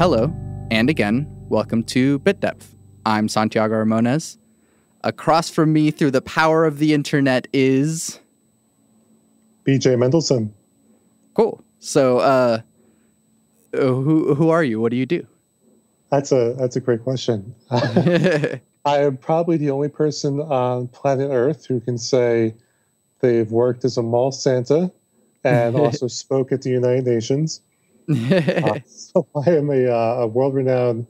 Hello, and again, welcome to Bit Depth. I'm Santiago Ramones. Across from me, through the power of the internet, is BJ Mendelson. cool. So, uh, who who are you? What do you do? That's a that's a great question. I am probably the only person on planet Earth who can say they've worked as a mall Santa and also spoke at the United Nations. Uh, so I am a, uh, a world-renowned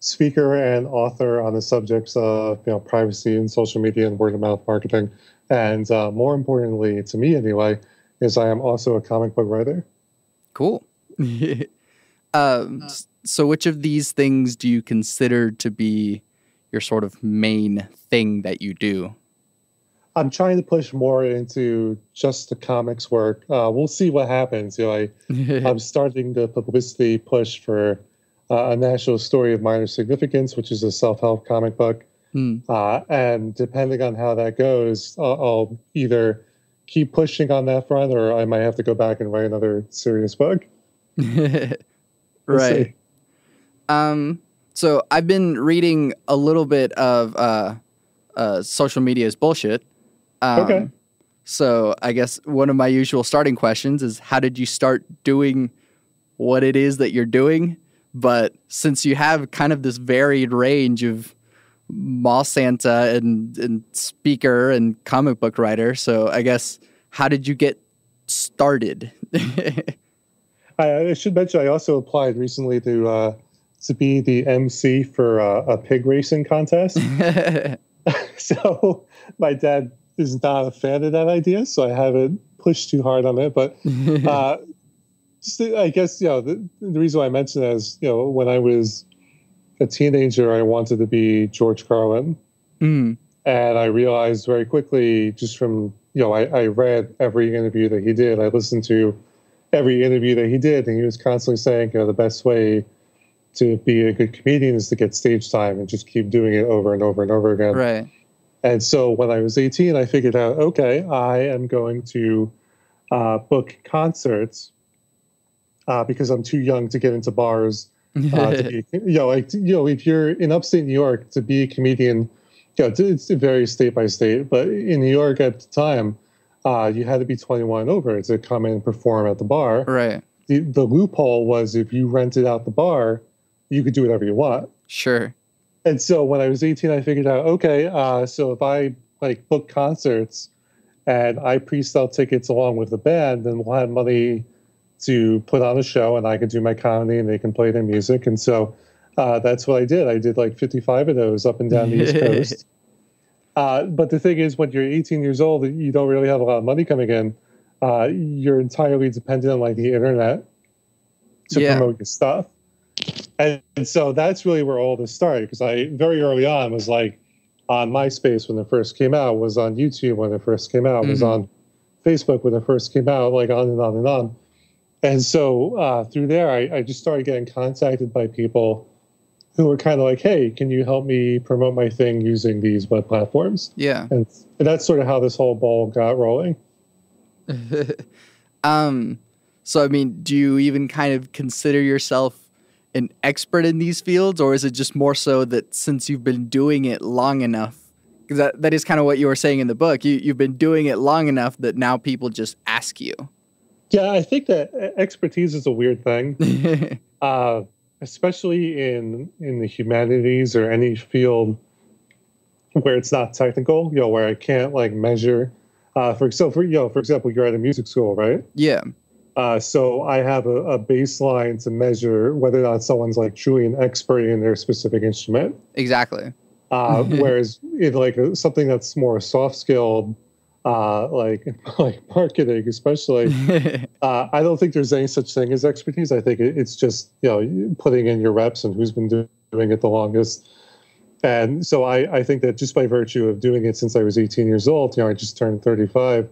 speaker and author on the subjects of you know privacy and social media and word-of-mouth marketing. And uh, more importantly, to me anyway, is I am also a comic book writer. cool. um, so, which of these things do you consider to be your sort of main thing that you do? I'm trying to push more into just the comics work. Uh, we'll see what happens. You know, I, I'm starting the publicity push for uh, a national story of minor significance, which is a self-help comic book. Hmm. Uh, and depending on how that goes, I'll, I'll either keep pushing on that front, or I might have to go back and write another serious book. We'll right. Um, so I've been reading a little bit of uh, uh, social media's bullshit. Um, Okay. So I guess one of my usual starting questions is how did you start doing what it is that you're doing? But since you have kind of this varied range of mall Santa and, and speaker and comic book writer, so I guess how did you get started? I, I should mention I also applied recently to uh, to be the MC for uh, a pig racing contest. so my dad is not a fan of that idea, so I haven't pushed too hard on it. But uh, just, I guess you know the, the reason why I mentioned that is you know when I was a teenager, I wanted to be George Carlin, Mm, and I realized very quickly, just from you know, I, I read every interview that he did, I listened to every interview that he did, and he was constantly saying, you know, the best way to be a good comedian is to get stage time and just keep doing it over and over and over again. right. And so when I was 18, I figured out, okay, I am going to uh, book concerts uh, because I'm too young to get into bars. Uh, to be, you know, like you know, if you're in upstate New York, to be a comedian, you know, it's, it varies state by state. But in New York at the time, uh, you had to be 21 over to come in and perform at the bar. right. The, the loophole was if you rented out the bar, you could do whatever you want. Sure. And so when I was 18, I figured out, okay, uh, so if I like book concerts and I pre-sell tickets along with the band, then we'll have money to put on a show and I can do my comedy and they can play their music. And so uh, that's what I did. I did like 55 of those up and down the East Coast. Uh, but the thing is, when you're 18 years old, you don't really have a lot of money coming in. Uh, you're entirely dependent on like the internet to Yeah. promote your stuff. And, and so that's really where all this started because I very early on was like on MySpace when it first came out, was on YouTube when it first came out, was Mhm. on Facebook when it first came out, like on and on and on. And so uh, through there, I, I just started getting contacted by people who were kind of like, hey, can you help me promote my thing using these web platforms? Yeah. And, and that's sort of how this whole ball got rolling. um, so I mean, do you even kind of consider yourself an expert in these fields, or is it just more so that since you've been doing it long enough? Because that, that is kind of what you were saying in the book. You you've been doing it long enough that now people just ask you. Yeah, I think that expertise is a weird thing. uh, especially in in the humanities or any field where it's not technical, you know, where I can't like measure. Uh, for so for you know, for example, you're at a music school, right? yeah. Uh, so I have a, a baseline to measure whether or not someone's like truly an expert in their specific instrument. Exactly. Uh, whereas in like something that's more soft skilled, uh, like like marketing, especially, uh, I don't think there's any such thing as expertise. I think it, it's just you know putting in your reps and who's been doing it the longest. And so I, I think that just by virtue of doing it since I was 18 years old, you know, I just turned 35.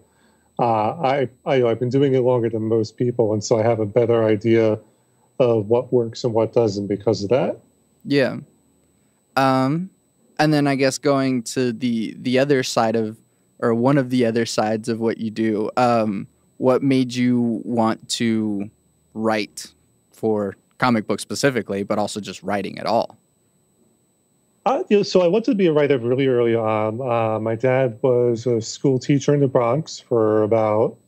Uh, I, I, I've been doing it longer than most people, and so I have a better idea of what works and what doesn't because of that. Yeah. Um, and then I guess going to the the other side of, or one of the other sides of what you do. Um, what made you want to write for comic books specifically, but also just writing at all? Uh, you know, so I wanted to be a writer really early on. Uh, my dad was a school teacher in the Bronx for about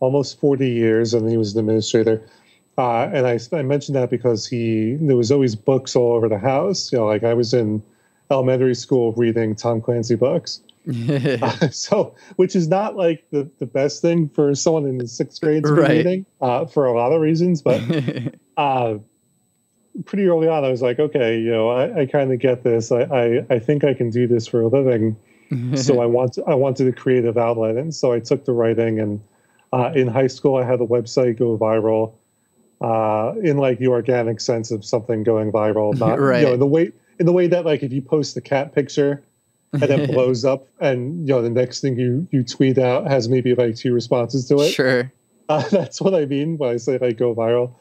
almost 40 years, and he was an administrator. Uh, and I, I mentioned that because he there was always books all over the house. You know, like I was in elementary school reading Tom Clancy books. uh, so, which is not like the, the best thing for someone in the sixth grade to be Right. reading uh, for a lot of reasons. But uh, pretty early on, I was like, okay, you know, I, I kind of get this. I, I, I think I can do this for a living. so I want I wanted a creative outlet, and so I took to writing. And uh, in high school, I had a website go viral. Uh, in like the organic sense of something going viral, not Right. you know, in the way in the way that like if you post a cat picture and it blows up, and you know the next thing you you tweet out has maybe like two responses to it. sure. Uh, that's what I mean when I say like go viral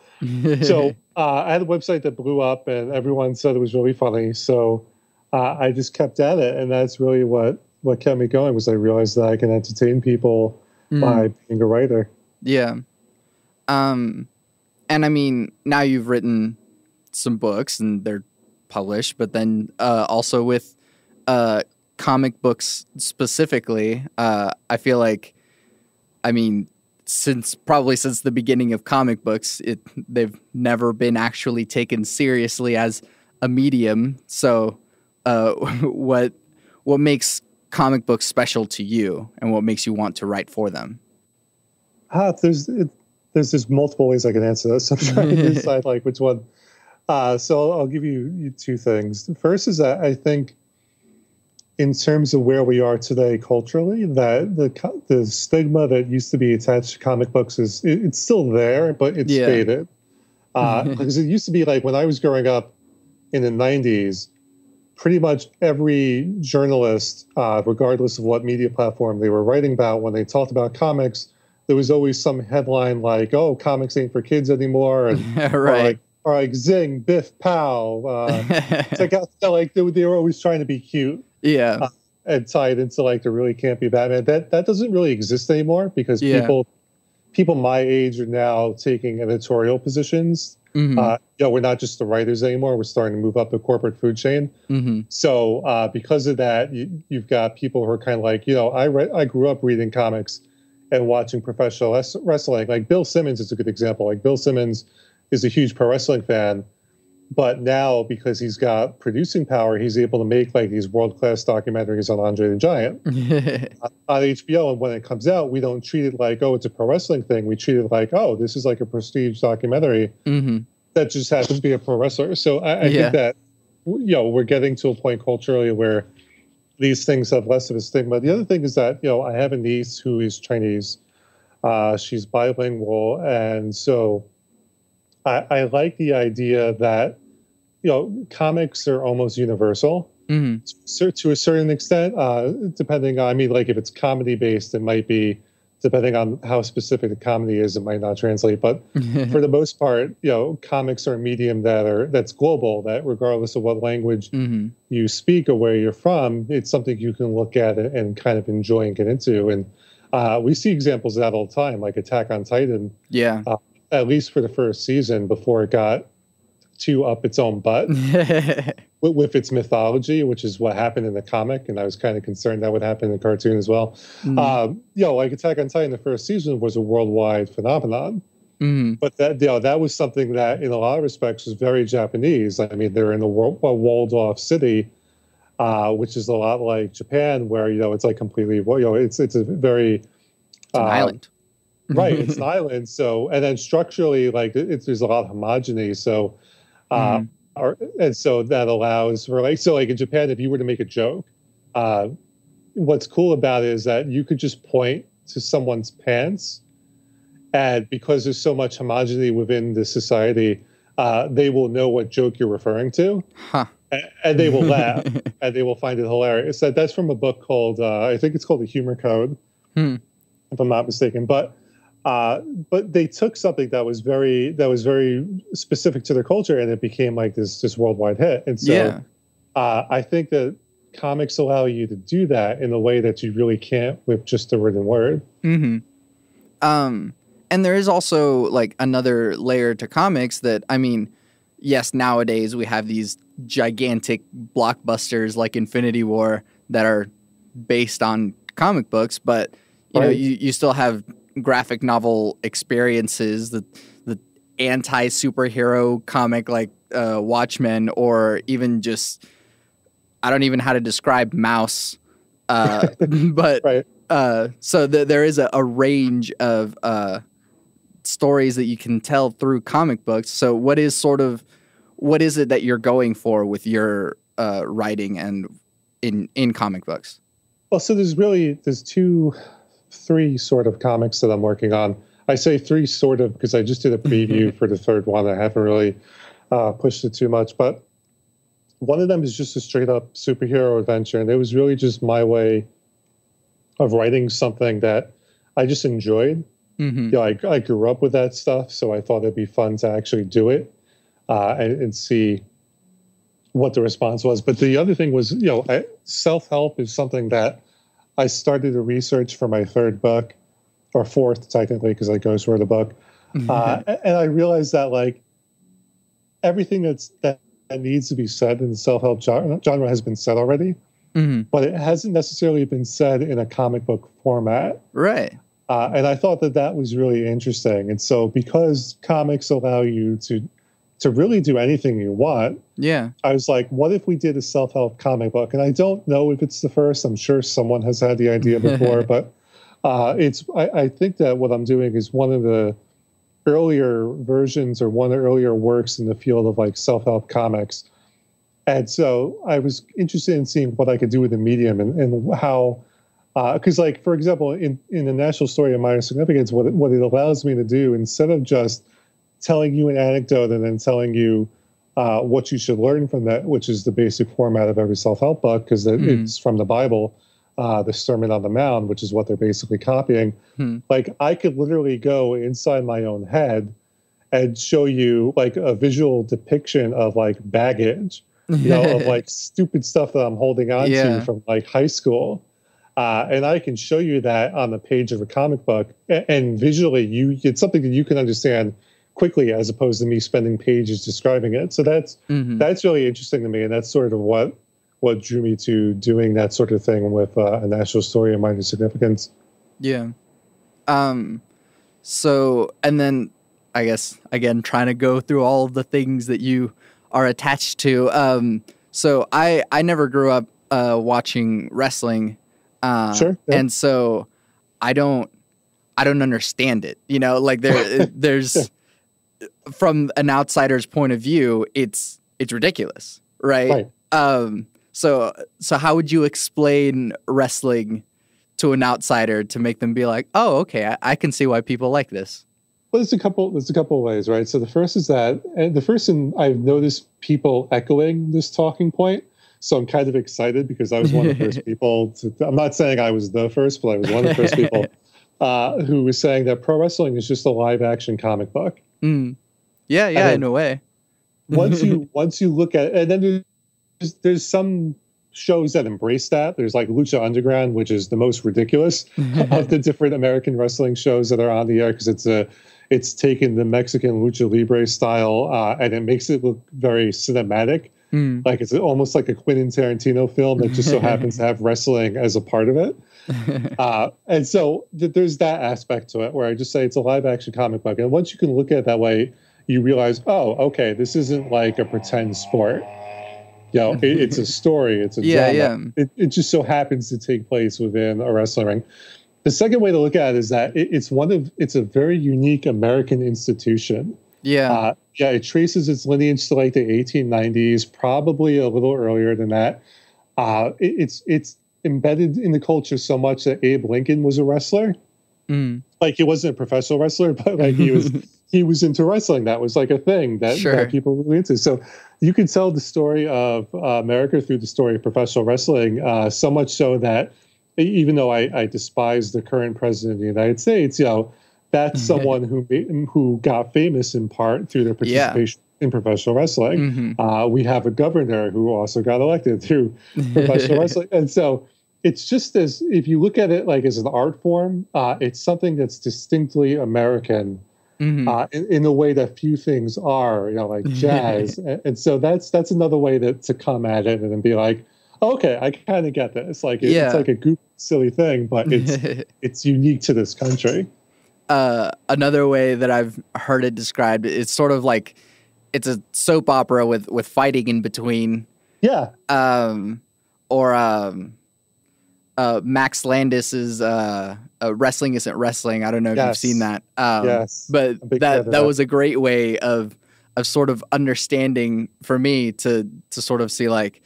so uh, I had a website that blew up, and everyone said it was really funny. So uh, I just kept at it, and that's really what what kept me going. Was I realized that I can entertain people Mm. by being a writer. Yeah. Um and I mean, now you've written some books and they're published, but then uh also with uh comic books specifically, uh I feel like I mean, since probably since the beginning of comic books, it they've never been actually taken seriously as a medium. So, uh what what makes comic books special to you and what makes you want to write for them? Ah, there's it, there's just multiple ways I can answer this. I'm trying to decide like which one. Uh, so I'll give you, you two things. The first is that I think, in terms of where we are today culturally, that the the stigma that used to be attached to comic books is it, it's still there, but it's Yeah. faded. Uh, because it used to be like when I was growing up in the '90s, pretty much every journalist, uh, regardless of what media platform they were writing about, when they talked about comics, there was always some headline like, "Oh, comics ain't for kids anymore," and or like, or like "Zing, Biff, Pow." Uh, out, like they, they were always trying to be cute yeah. and tie it into like the really campy Batman. That that doesn't really exist anymore because Yeah. people people my age are now taking editorial positions. Mhm, Uh, you know, we're not just the writers anymore. We're starting to move up the corporate food chain. mhm. So uh, because of that, you, you've got people who are kind of like, you know, I read, I grew up reading comics and watching professional wrestling. Like Bill Simmons is a good example. Like Bill Simmons is a huge pro wrestling fan, but now because he's got producing power, he's able to make like these world class documentaries on Andre the Giant on HBO. And when it comes out, we don't treat it like, oh, it's a pro wrestling thing. We treat it like, oh, this is like a prestige documentary Mhm. that just happens to be a pro wrestler. So I, I Yeah. think that you know we're getting to a point culturally where these things have less of a stigma. The other thing is that you know I have a niece who is Chinese. Uh, she's bilingual, and so I, I like the idea that you know comics are almost universal Mhm. cer- to a certain extent. Uh, depending on, I mean, like if it's comedy based, it might be. Depending on how specific the comedy is, it might not translate. But for the most part, you know, comics are a medium that are that's global. That regardless of what language Mhm. you speak or where you're from, it's something you can look at and, and kind of enjoy and get into. And uh, we see examples of that all the time, like Attack on Titan. Yeah. At least for the first season, before it got too up its own butt with, with its mythology, which is what happened in the comic, and I was kind of concerned that would happen in the cartoon as well. Mhm. Um, you know, like Attack on Titan, the first season was a worldwide phenomenon. Mhm. But that you know, that was something that, in a lot of respects, was very Japanese. I mean, they're in a, world, a walled-off city, uh, which is a lot like Japan, where you know it's like completely well, you know, it's it's a very It's uh, island. Right. It's an island, so and then structurally, like it, there's a lot of homogeny. So, uh, Mhm. or, and so that allows for like so like in Japan, if you were to make a joke, uh, what's cool about it is that you could just point to someone's pants, and because there's so much homogeny within the society, uh, they will know what joke you're referring to, Huh. and, and they will laugh and they will find it hilarious. That that's from a book called uh, I think it's called The Humor Code, Hmm. if I'm not mistaken. But uh, but they took something that was very that was very specific to their culture, and it became like this this worldwide hit. And so yeah. uh, I think that comics allow you to do that in a way that you really can't with just the written word. hmm Um, and there is also like another layer to comics that I mean, yes, nowadays we have these gigantic blockbusters like Infinity War that are based on comic books, but you right. know, you, you still have graphic novel experiences, the the anti superhero comic like uh, Watchmen, or even just I don't even know how to describe Maus, uh, but right. uh, so th- there is a, a range of uh, stories that you can tell through comic books. So what is sort of what is it that you're going for with your uh, writing and in in comic books? Well, so there's really there's two, three sort of comics that I'm working on. I say three sort of because I just did a preview for the third one. I haven't really uh, pushed it too much, but one of them is just a straight up superhero adventure, and it was really just my way of writing something that I just enjoyed. Mm-hmm. You know, I, I grew up with that stuff, so I thought it'd be fun to actually do it uh, and, and, see what the response was. But the other thing was, you know, self help is something that I started to research for my third book, or fourth technically, because I for the book. Uh, and I realized that like everything that's that, that needs to be said in the self help genre, genre, has been said already. Mm-hmm. But it hasn't necessarily been said in a comic book format. Right. Uh, and I thought that that was really interesting. And so, because comics allow you to to really do anything you want, yeah, I was like, what if we did a self help comic book? And I don't know if it's the first. I'm sure someone has had the idea before, but uh, it's. I, I think that what I'm doing is one of the earlier versions or one of the earlier works in the field of like self help comics. And so I was interested in seeing what I could do with the medium and, and how because uh, like for example in, in the national story of minor significance what it, what it allows me to do instead of just telling you an anecdote and then telling you uh, what you should learn from that which is the basic format of every self-help book because it, mm. it's from the bible uh, the sermon on the mount which is what they're basically copying mm. like i could literally go inside my own head and show you like a visual depiction of like baggage you know of like stupid stuff that i'm holding on yeah. to from like high school uh, and I can show you that on the page of a comic book, and, and visually, you it's something that you can understand quickly, as opposed to me spending pages describing it. So that's mm-hmm. that's really interesting to me, and that's sort of what what drew me to doing that sort of thing with uh, a national story of minor significance. Yeah. Um. So, and then I guess again, trying to go through all the things that you are attached to. Um. So I I never grew up uh, watching wrestling uh, sure. Yeah. And so I don't I don't understand it. You know, like there there's from an outsider's point of view, it's it's ridiculous, right? right? Um so so how would you explain wrestling to an outsider to make them be like, "Oh, okay, I, I can see why people like this." Well, there's a couple. There's a couple of ways, right? So the first is that, and the first, and I've noticed people echoing this talking point so I'm kind of excited because I was one of the first people to, I'm not saying I was the first, but I was one of the first people uh, who was saying that pro wrestling is just a live action comic book. Mm. Yeah, yeah, in a way. once you once you look at and then there's there's some shows that embrace that. There's like Lucha Underground, which is the most ridiculous of the different American wrestling shows that are on the air because it's a it's taken the Mexican lucha libre style uh, and it makes it look very cinematic. Mm. Like it's almost like a Quentin Tarantino film that just so happens to have wrestling as a part of it. Uh, and so th- there's that aspect to it where I just say it's a live action comic book. And once you can look at it that way, you realize, oh, okay, this isn't like a pretend sport. You know, it, it's a story, it's a yeah, drama. Yeah. It, it just so happens to take place within a wrestling ring. The second way to look at it is that it, it's one of it's a very unique American institution. Yeah. Uh, yeah, it traces its lineage to like the 1890s, probably a little earlier than that. Uh, it, it's it's embedded in the culture so much that Abe Lincoln was a wrestler. Mm. Like he wasn't a professional wrestler, but like he was he was into wrestling. That was like a thing that, sure. that people were really into. So you can tell the story of uh, America through the story of professional wrestling. Uh, so much so that even though I, I despise the current president of the United States, you know that's someone who who got famous in part through their participation yeah. in professional wrestling. Mm-hmm. Uh, we have a governor who also got elected through professional wrestling, and so it's just as if you look at it like as an art form, uh, it's something that's distinctly American mm-hmm. uh, in, in, the way that few things are, you know, like jazz. and, and, so that's that's another way to to come at it and be like, okay, I kind of get this. Like it, yeah. it's like a goofy, silly thing, but it's it's unique to this country. Uh, another way that I've heard it described, it's sort of like it's a soap opera with with fighting in between. Yeah. Um, or um, uh, Max Landis's uh, uh, "Wrestling Isn't Wrestling." I don't know if yes. you've seen that. Um, yes. But that that, that was a great way of of sort of understanding for me to to sort of see like,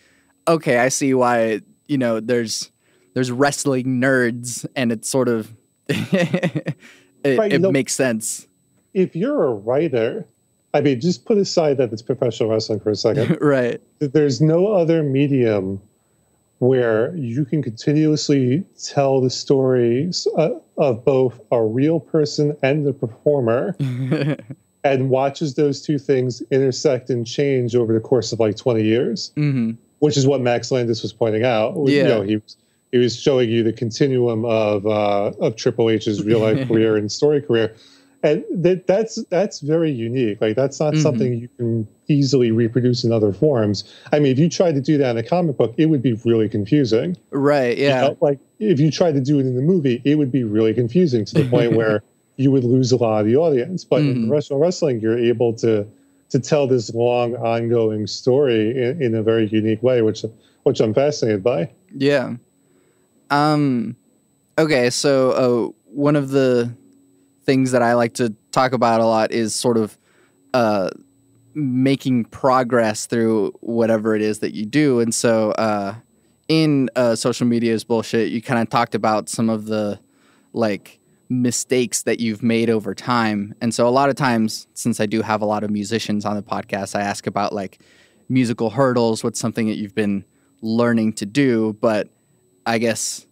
okay, I see why you know there's there's wrestling nerds, and it's sort of it, right, it makes sense. If you're a writer, I mean, just put aside that it's professional wrestling for a second. right. There's no other medium where you can continuously tell the stories uh, of both a real person and the performer and watches those two things intersect and change over the course of like 20 years mm-hmm. which is what max landis was pointing out yeah. you know he was he was showing you the continuum of uh, of triple h's real life career and story career and that that's that's very unique. Like that's not mm-hmm. something you can easily reproduce in other forms. I mean, if you tried to do that in a comic book, it would be really confusing. Right. Yeah. You know, like if you tried to do it in the movie, it would be really confusing to the point where you would lose a lot of the audience. But mm-hmm. in professional wrestling, you're able to to tell this long, ongoing story in, in a very unique way, which which I'm fascinated by. Yeah. Um. Okay. So, uh, one of the things that I like to talk about a lot is sort of uh, making progress through whatever it is that you do. And so uh, in uh, social media is bullshit, you kind of talked about some of the like mistakes that you've made over time. And so a lot of times, since I do have a lot of musicians on the podcast, I ask about like musical hurdles, what's something that you've been learning to do. But I guess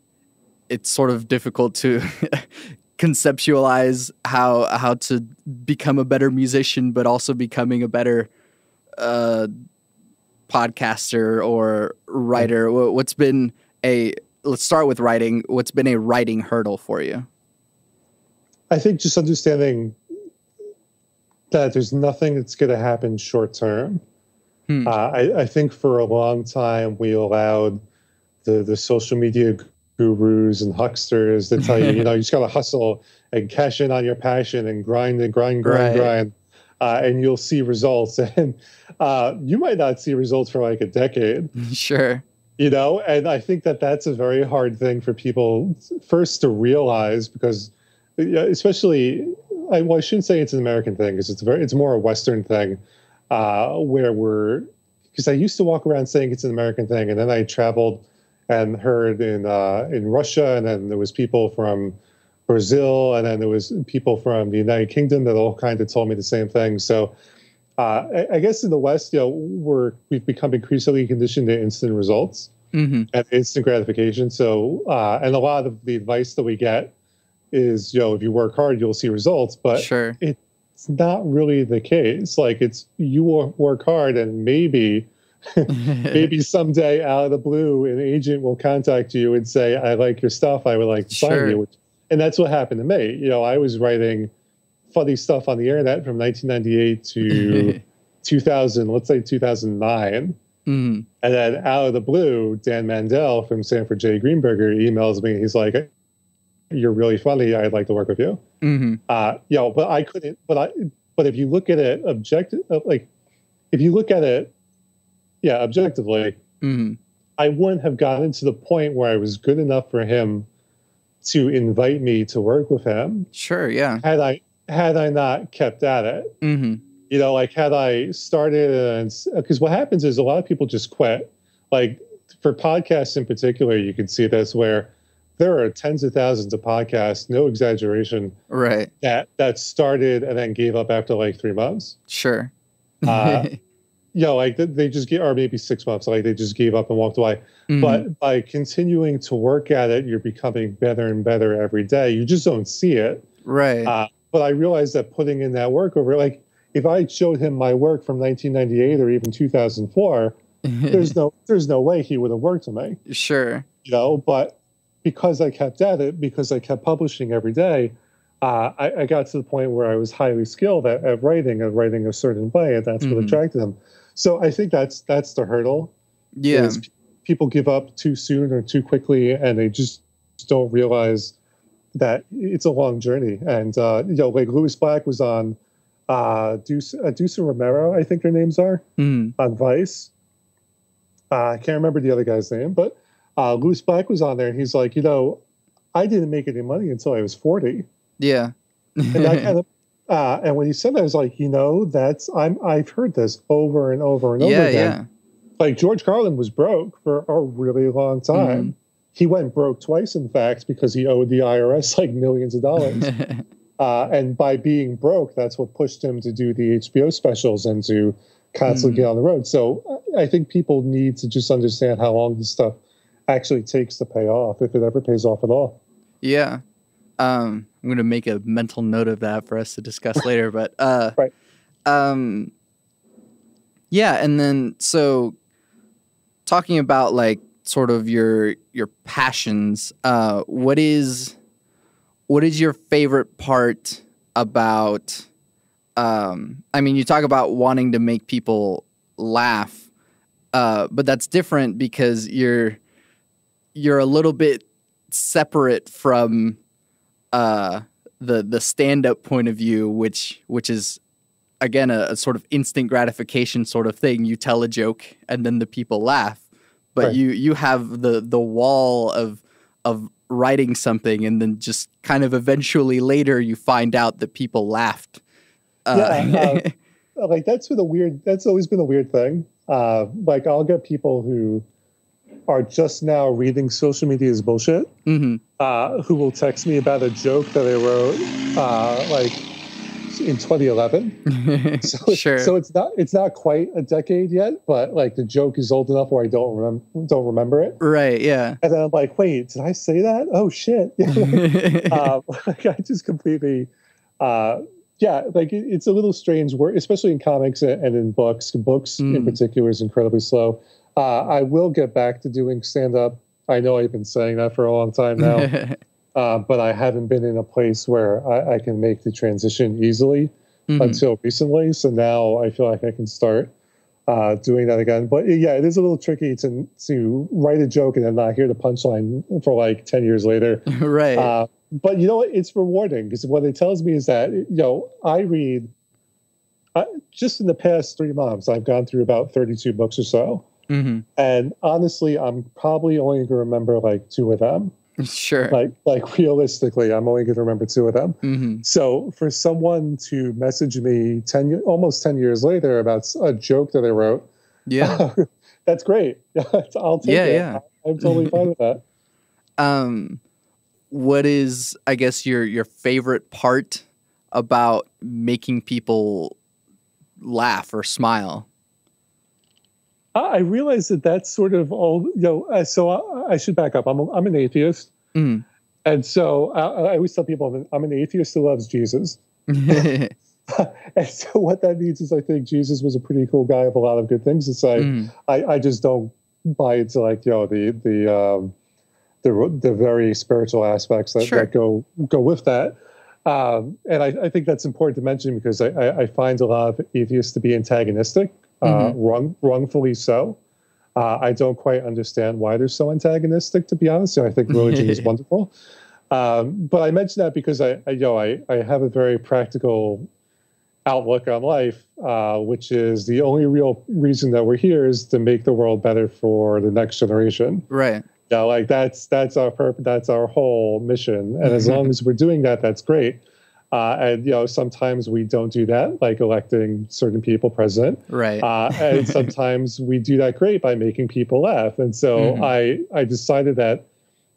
it's sort of difficult to conceptualize how how to become a better musician, but also becoming a better uh, podcaster or writer. What's been a let's start with writing. What's been a writing hurdle for you? I think just understanding that there's nothing that's going to happen short term. Hmm. Uh, I, I, think for a long time we allowed the the social media gurus and hucksters that tell you, you know, you just got to hustle and cash in on your passion and grind and grind, grind, right. grind, uh, and you'll see results. And uh, you might not see results for like a decade. Sure. You know, and I think that that's a very hard thing for people first to realize because, especially, I, well, I shouldn't say it's an American thing because it's very, it's more a Western thing, uh, where we're because I used to walk around saying it's an American thing, and then I traveled and heard in uh, in Russia, and then there was people from Brazil, and then there was people from the United Kingdom that all kind of told me the same thing. So uh, I, I, guess in the West, you know, we're we've become increasingly conditioned to instant results mm-hmm. and instant gratification. So uh, and a lot of the advice that we get is, you know, if you work hard, you'll see results. But sure. it's not really the case. Like it's you work hard and maybe maybe someday out of the blue, an agent will contact you and say, "I like your stuff. I would like to sure. sign you." And that's what happened to me. You know, I was writing funny stuff on the internet from 1998 to 2000, let's say 2009. Mm-hmm. And then out of the blue, Dan Mandel from Sanford J. Greenburger emails me. He's like, "You're really funny. I'd like to work with you." Mm-hmm. Uh, you know, but I couldn't. But I. But if you look at it objective, like if you look at it yeah, objectively, mm-hmm. I wouldn't have gotten to the point where I was good enough for him to invite me to work with him. Sure, yeah. Had I had I not kept at it, mm-hmm. you know, like had I started and because what happens is a lot of people just quit. Like for podcasts in particular, you can see this where there are tens of thousands of podcasts, no exaggeration, right? That that started and then gave up after like three months. Sure. uh, you know, like they just get, or maybe six months, like they just gave up and walked away. Mm-hmm. But by continuing to work at it, you're becoming better and better every day. You just don't see it. Right. Uh, but I realized that putting in that work over, like, if I showed him my work from 1998 or even 2004, there's no, there's no way he would have worked with me. Sure. You know, but because I kept at it, because I kept publishing every day, uh, I, I, got to the point where I was highly skilled at, at writing and writing a certain way, and that's mm-hmm. what attracted them. So I think that's that's the hurdle. Yeah, people give up too soon or too quickly, and they just don't realize that it's a long journey. And uh, you know, like Lewis Black was on uh, Deuce, uh, Deuce and Romero, I think their names are mm. on Vice. Uh, I can't remember the other guy's name, but uh, Lewis Black was on there, and he's like, you know, I didn't make any money until I was forty. Yeah. and I kind of, uh, and when he said that, I was like, you know, that's I'm I've heard this over and over and over yeah, again. Yeah. Like George Carlin was broke for a really long time. Mm-hmm. He went broke twice, in fact, because he owed the IRS like millions of dollars. uh, and by being broke, that's what pushed him to do the HBO specials and to constantly mm-hmm. get on the road. So I think people need to just understand how long this stuff actually takes to pay off, if it ever pays off at all. Yeah. Um, I'm going to make a mental note of that for us to discuss later. But uh, right. Um, yeah, and then so talking about like sort of your your passions, uh, what is what is your favorite part about? Um, I mean, you talk about wanting to make people laugh, uh, but that's different because you're you're a little bit separate from uh, the the stand up point of view, which which is again a, a, sort of instant gratification sort of thing. You tell a joke and then the people laugh, but right. you you have the the wall of of writing something and then just kind of eventually later you find out that people laughed. Uh, yeah, uh, like that's been a weird. That's always been a weird thing. Uh, like I'll get people who are just now reading social media is bullshit, mm-hmm. uh, who will text me about a joke that I wrote uh, like in 2011. so, sure. So it's not it's not quite a decade yet, but like the joke is old enough where I don't remember don't remember it. Right. Yeah. And then I'm like, wait, did I say that? Oh shit! um, like I just completely. Uh, yeah, like it, it's a little strange especially in comics and, and in books. Books mm. in particular is incredibly slow. Uh, I will get back to doing stand up. I know I've been saying that for a long time now, uh, but I haven't been in a place where I, I can make the transition easily mm-hmm. until recently. So now I feel like I can start uh, doing that again. But yeah, it is a little tricky to to write a joke and then not hear the punchline for like ten years later. right. Uh, but you know what? It's rewarding because what it tells me is that you know I read. Uh, just in the past three months, I've gone through about 32 books or so. Mm-hmm. And honestly, I'm probably only going to remember like two of them. Sure. Like, like realistically, I'm only going to remember two of them. Mm-hmm. So for someone to message me ten, almost ten years later about a joke that I wrote, yeah, that's great. I'll take yeah, it. Yeah, I'm totally fine with that. Um, what is, I guess, your your favorite part about making people laugh or smile? I realize that that's sort of all, you know, so I, I should back up. I'm, a, I'm an atheist. Mm. And so I, I, always tell people I'm an, I'm an atheist who loves Jesus. and so what that means is I think Jesus was a pretty cool guy with a lot of good things to say. Mm. I, I just don't buy into like, you know, the, the, um, the, the very spiritual aspects that, sure. that go, go with that. Um, and I, I, think that's important to mention because I, I, find a lot of atheists to be antagonistic mm-hmm. wrong, wrongfully so. Uh, I don't quite understand why they're so antagonistic, to be honest. I think religion is wonderful. Um, but I mention that because I, I, you know, I, I have a very practical outlook on life, uh, which is the only real reason that we're here is to make the world better for the next generation. Right. Yeah, like that's that's our purpose. That's our whole mission. And as long as we're doing that, that's great. Uh, and you know sometimes we don't do that, like electing certain people president. Right. Uh, and sometimes we do that great by making people laugh. And so mm-hmm. I I decided that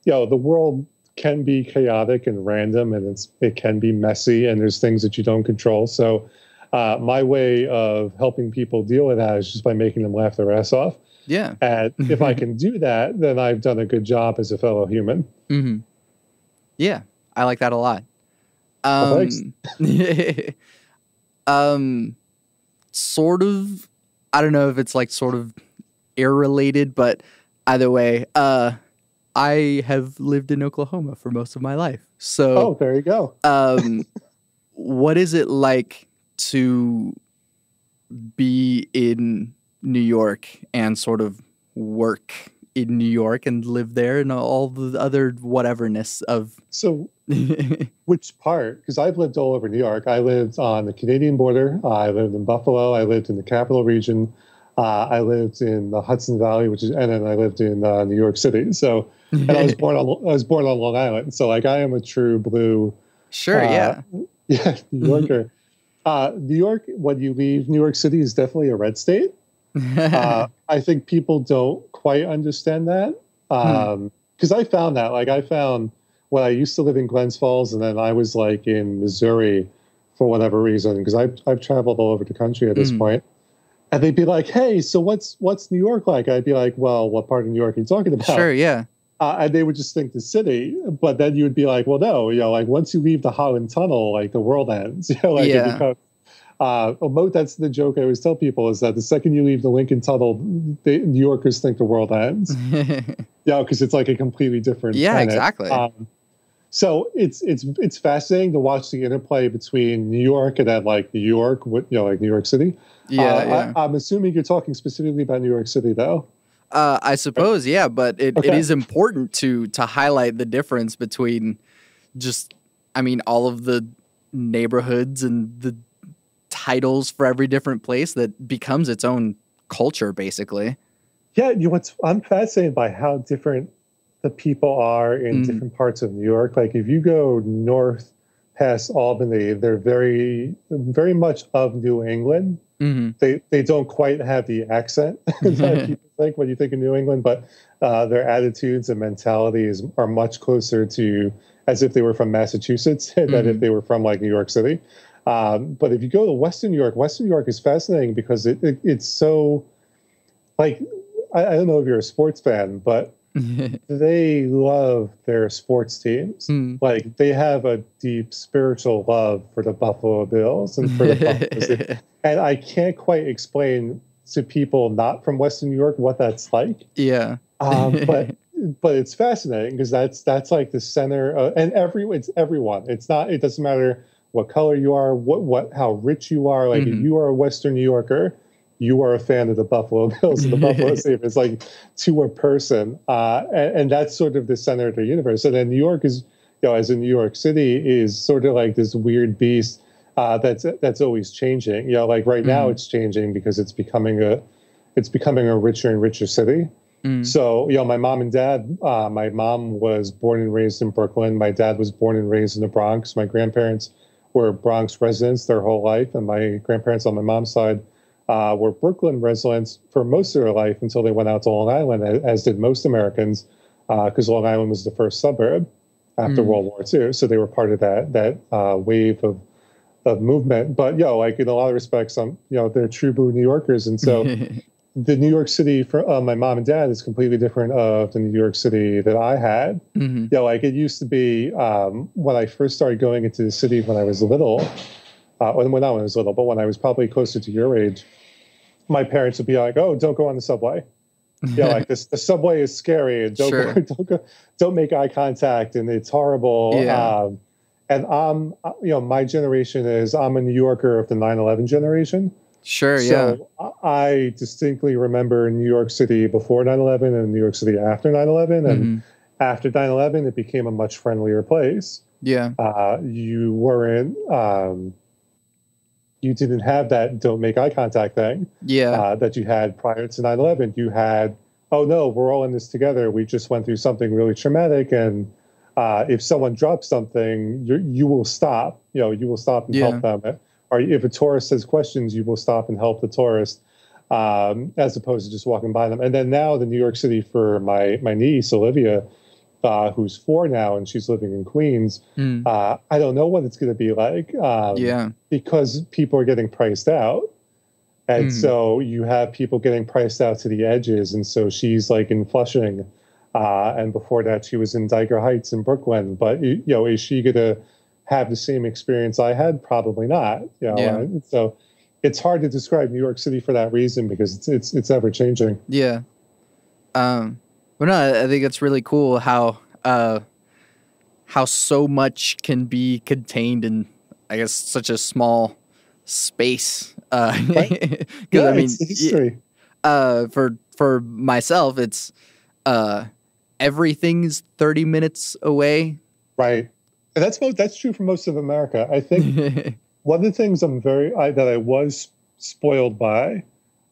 you know the world can be chaotic and random, and it's it can be messy, and there's things that you don't control. So uh, my way of helping people deal with that is just by making them laugh their ass off. Yeah. And if I can do that, then I've done a good job as a fellow human. Mm-hmm. Yeah, I like that a lot. Um, um, sort of. I don't know if it's like sort of air related, but either way, uh, I have lived in Oklahoma for most of my life. So, oh, there you go. um, what is it like to be in New York and sort of work in New York and live there and all the other whateverness of So, which part? Because I've lived all over New York. I lived on the Canadian border. I lived in Buffalo. I lived in the capital region. Uh, I lived in the Hudson Valley, which is, and then I lived in uh, New York City. So, and I was born on I was born on Long Island. So, like, I am a true blue, sure, Uh, yeah. yeah, New Yorker. uh, New York, when you leave New York City, is definitely a red state. uh, I think people don't quite understand that. Because I found that, like, I found when I used to live in Glens Falls, and then I was like in Missouri for whatever reason, because I've I've traveled all over the country at this Mhm. point. And they'd be like, "Hey, so what's what's New York like?" I'd be like, "Well, what part of New York are you talking about?" sure, yeah. uh, and they would just think the city. But then you would be like, well, no, you know, like once you leave the Holland Tunnel, like the world ends. You know, like Yeah. it becomes. Uh, well, that's the joke I always tell people is that the second you leave the Lincoln Tunnel, they, New Yorkers think the world ends. yeah, because it's like a completely different. Yeah, planet. exactly. Um, so it's it's it's fascinating to watch the interplay between New York and then like New York, with you know, like New York City. yeah, Uh, yeah. I, I'm assuming you're talking specifically about New York City, though. Uh, I suppose, yeah, but it, it Okay. is important to to highlight the difference between just, I mean, all of the neighborhoods and the titles for every different place that becomes its own culture, basically. Yeah, you know what's I'm fascinated by how different the people are in Mhm. different parts of New York. Like if you go north past Albany, they're very very much of New England. hmm They they don't quite have the accent that people think when you think of New England, but uh, their attitudes and mentalities are much closer to as if they were from Massachusetts than if Mhm. they were from like New York City. Um, but if you go to Western New York, Western New York is fascinating because it, it it's so like I, I don't know if you're a sports fan, but they love their sports teams. Hmm. Like they have a deep spiritual love for the Buffalo Bills and for the Buffalo And I can't quite explain to people not from Western New York what that's like. yeah. Um, but but it's fascinating because that's that's like the center of, and every it's everyone. It's not. It doesn't matter what color you are, what what how rich you are. Like if Mhm. you are a Western New Yorker, you are a fan of the Buffalo Bills and the Buffalo Sabres. Like to a person, uh, and, and that's sort of the center of the universe. And then New York is, you know, as in New York City, is sort of like this weird beast uh, that's that's always changing. You know, like right now Mhm. it's changing because it's becoming a it's becoming a richer and richer city. Mm. So, you know, my mom and dad, uh, my mom was born and raised in Brooklyn. My dad was born and raised in the Bronx. My grandparents were Bronx residents their whole life. And my grandparents on my mom's side uh, were Brooklyn residents for most of their life until they went out to Long Island, as did most Americans, because Long Island was the first suburb after Mm. World War II. So they were part of that that uh, wave of of movement. But, yo, like in a lot of respects, um, you know, they're true blue New Yorkers. And so, the New York City for uh, my mom and dad is completely different of the New York City that I had. Mhm. Yeah, like it used to be um, when I first started going into the city when I was little. Uh, when, when I was little, but when I was probably closer to your age, my parents would be like, "Oh, don't go on the subway." Yeah, like this. The subway is scary, and don't Sure. go, don't go, don't make eye contact, and it's horrible. Yeah. Um, and I'm, uh, you know, my generation is I'm a New Yorker of the 9/11 generation. Sure, yeah. So I I distinctly remember New York City before 9 11 and New York City after 9 11. And Mhm. after 9 11, it became a much friendlier place. Yeah. Uh, you weren't, um, you didn't have that don't make eye contact thing Yeah. uh, that you had prior to 9 11. You had, oh no, we're all in this together. We just went through something really traumatic. And uh, if someone drops something, you, you will stop. You know, you will stop and Yeah. help them. Or if a tourist has questions, you will stop and help the tourist, um, as opposed to just walking by them. And then now, the New York City for my my niece Olivia, uh, who's four now and she's living in Queens. Mm. Uh, I don't know what it's going to be like. Um, yeah. because people are getting priced out. And Mhm. so you have people getting priced out to the edges. And so she's like in Flushing. Uh, and before that, she was in Dyker Heights in Brooklyn. But, you know, is she going to have the same experience I had? Probably not. You know? Yeah. and So it's hard to describe New York City for that reason because it's it's, it's ever changing. Yeah. Um, But no, I think it's really cool how uh, how so much can be contained in, I guess, such a small space. Uh, right. yeah, I mean, history. Uh, for for myself, it's uh, everything's thirty minutes away. Right, and that's most, that's true for most of America. I think one of the things I'm very I, that I was spoiled by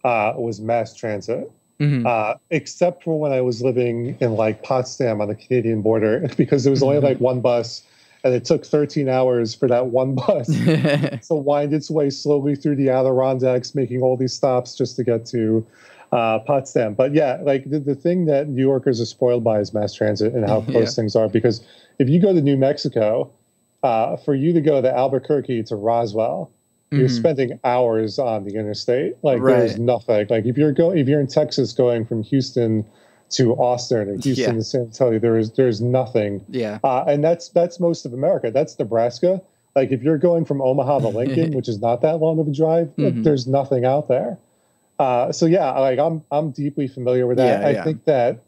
uh, was mass transit. Mm-hmm. Uh, except for when I was living in like Potsdam on the Canadian border, because there was only like one bus, and it took 13 hours for that one bus to wind its way slowly through the Adirondacks, making all these stops just to get to uh, Potsdam. But yeah, like the, the thing that New Yorkers are spoiled by is mass transit and how close yeah. things are. Because if you go to New Mexico, uh, for you to go to Albuquerque to Roswell, mm-hmm. you're spending hours on the interstate. Like right. there's nothing. Like if you're going, if you're in Texas going from Houston to Austin and Houston yeah. to San Antonio, there is there's nothing. Yeah. Uh, and that's that's most of America. That's Nebraska. Like if you're going from Omaha to Lincoln, which is not that long of a drive, mm-hmm. there's nothing out there. Uh, so yeah, like I'm I'm deeply familiar with that. Yeah, I yeah. think that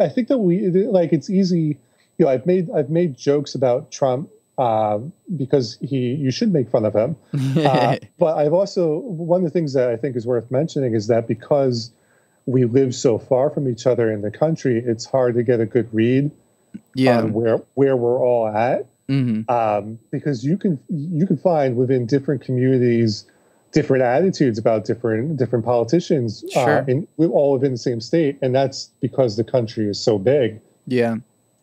I think that we like it's easy. You know, I've made I've made jokes about Trump uh, because he you should make fun of him. uh, but I've also one of the things that I think is worth mentioning is that because we live so far from each other in the country, it's hard to get a good read yeah. on where where we're all at. Mm-hmm. Um, because you can you can find within different communities different attitudes about different different politicians uh, sure. uh, in all within the same state, and that's because the country is so big. Yeah.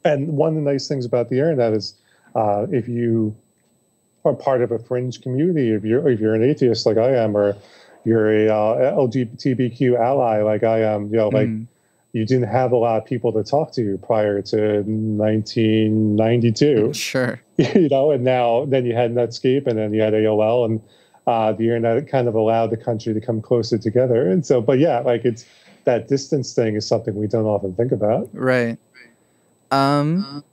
And one of the nice things about the internet is uh, if you are part of a fringe community, if you're if you're an atheist like I am, or you're a uh, LGBTQ ally like I am, you know, like mm. you didn't have a lot of people to talk to prior to 1992. Sure. You know, and now then you had Netscape, and then you had AOL, and uh, the internet kind of allowed the country to come closer together. And so, but yeah, like it's that distance thing is something we don't often think about. Right. Um,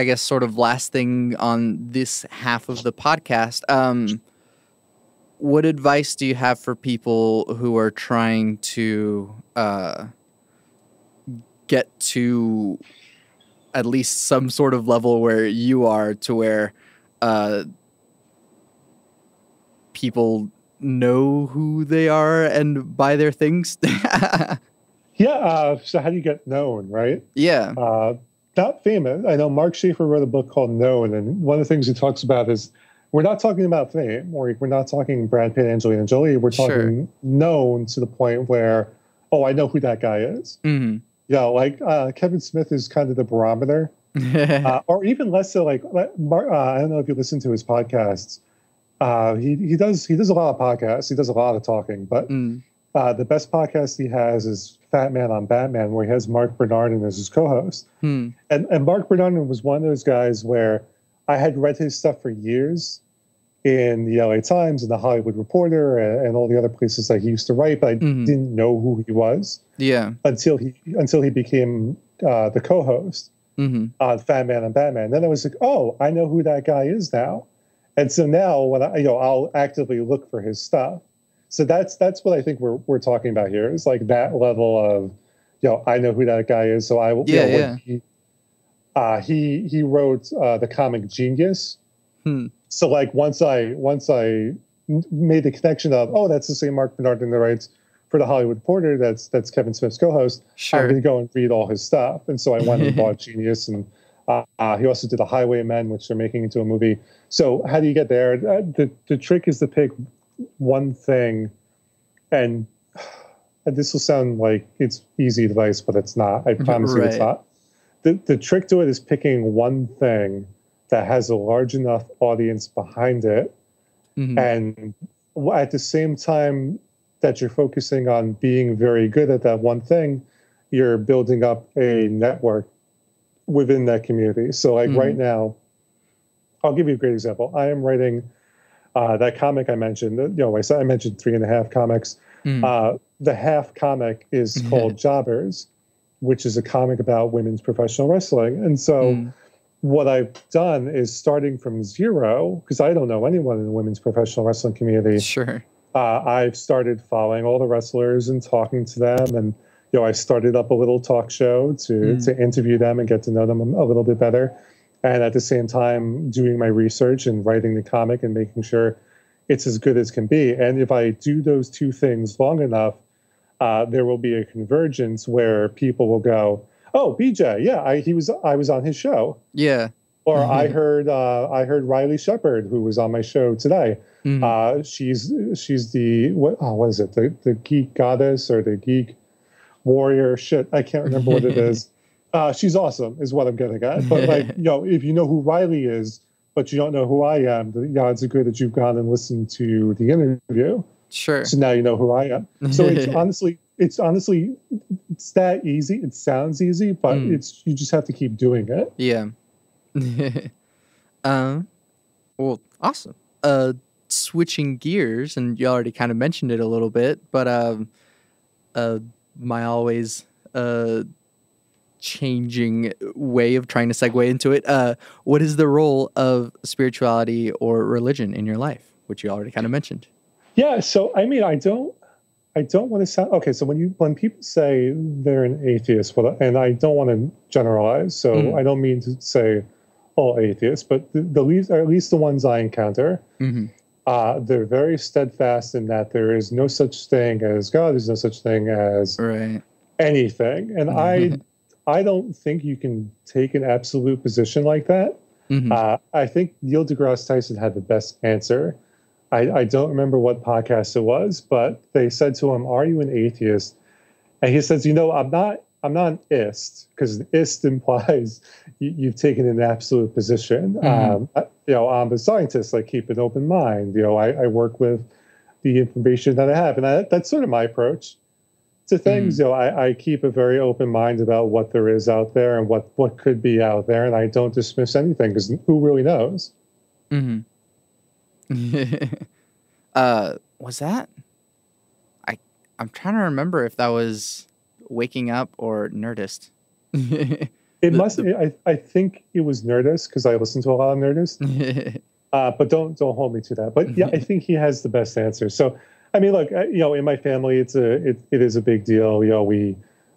I guess sort of last thing on this half of the podcast. Um, what advice do you have for people who are trying to uh, get to at least some sort of level where you are to where uh, people know who they are and buy their things? yeah. Uh, so how do you get known, right? Yeah. Not famous. I know Mark Schaefer wrote a book called Known, and one of the things he talks about is we're not talking about fame, or we're not talking Brad Pitt, Angelina Jolie. We're talking sure. known to the point where, oh, I know who that guy is. Mm-hmm. Yeah, like uh, Kevin Smith is kind of the barometer, uh, or even less so. Like, Mark, uh, I don't know if you listen to his podcasts. Uh, he he does he does a lot of podcasts. He does a lot of talking, but mm. Uh, the best podcast he has is Fat Man on Batman, where he has Marc Bernardin as his co-host. Hmm. And and Marc Bernardin was one of those guys where I had read his stuff for years in the LA Times and the Hollywood Reporter and, and all the other places that he used to write, but I mm-hmm. didn't know who he was. Yeah. Until he until he became uh, the co-host mm-hmm. on Fat Man on Batman. And then I was like, oh, I know who that guy is now. And so now when I you know I'll actively look for his stuff so that's that's what I think we're we're talking about here. It's like that level of, you know, I know who that guy is, so I will. Yeah, you know, yeah. He, uh, he he wrote uh, the comic Genius. Hmm. So like once I once I made the connection of oh that's the same Marc Bernardin that writes for the Hollywood Reporter that's that's Kevin Smith's co-host. Sure. I'm going to go and read all his stuff, and so I went and bought Genius, and uh, uh, he also did the Highwaymen, which they're making into a movie. So how do you get there? Uh, the the trick is to pick one thing, and, and this will sound like it's easy advice, but it's not. I promise right. you, it's not. The the trick to it is picking one thing that has a large enough audience behind it, mm-hmm. and at the same time that you're focusing on being very good at that one thing, you're building up a network within that community. So, like mm-hmm. right now, I'll give you a great example. I am writing uh, that comic I mentioned, you know, I, said, I mentioned three and a half comics. Mm. Uh, the half comic is mm-hmm. called Jobbers, which is a comic about women's professional wrestling. And so, mm. what I've done is starting from zero, because I don't know anyone in the women's professional wrestling community. Sure. Uh, I've started following all the wrestlers and talking to them and you know, I started up a little talk show to Mm. to interview them and get to know them a little bit better, and at the same time doing my research and writing the comic and making sure it's as good as can be. And if I do those two things long enough, uh, there will be a convergence where people will go, "Oh, BJ, yeah, I, he was I was on his show." Yeah. Or I Mhm. heard uh, I heard Riley Shepard, who was on my show today. Mhm. Uh, she's she's the what oh, what is it the the geek goddess or the geek warrior shit I can't remember what it is. Uh, she's awesome is what I'm getting at. But like you know if you know who Riley is, but you don't know who I am, the odds are good that you've gone and listened to the interview. sure. So now you know who I am. So it's honestly it's honestly it's that easy. It sounds easy, but Mm. it's you just have to keep doing it. Yeah. um. Well, awesome. Uh, switching gears, and you already kind of mentioned it a little bit, but um, uh, my always uh changing way of trying to segue into it. Uh, what is the role of spirituality or religion in your life? Which you already kind of mentioned. Yeah, so I mean, I don't, I don't want to sound okay. So when you when people say they're an atheist, well, and I don't want to generalize, so Mm. I don't mean to say all atheists, but the, the least, or at least the ones I encounter, Mm-hmm. uh, they're very steadfast in that there is no such thing as God. There's no such thing as Right. anything, and I, I don't think you can take an absolute position like that. Mhm. Uh, I think Neil deGrasse Tyson had the best answer. I, I don't remember what podcast it was, but they said to him, "Are you an atheist?" And he says, "You know, I'm not. I'm not an ist because ist implies you, you've taken an absolute position. Mhm. Um, I- you know, I'm a scientist. I keep an open mind. You know, I, I work with the information that I have, and I, that's sort of my approach to things. You know, I, I keep a very open mind about what there is out there and what what could be out there, and I don't dismiss anything because who really knows? Mm-hmm. uh, was that? I I'm trying to remember if that was waking up or Nerdist. It The- must. the- I, I think it was Nerdist because I listen to a lot of Nerdist. Uh, but don't don't hold me to that. But yeah, I think he has the best answer. So, I mean, look, uh, you know, in my family, it's a it, it is a big deal. You know, we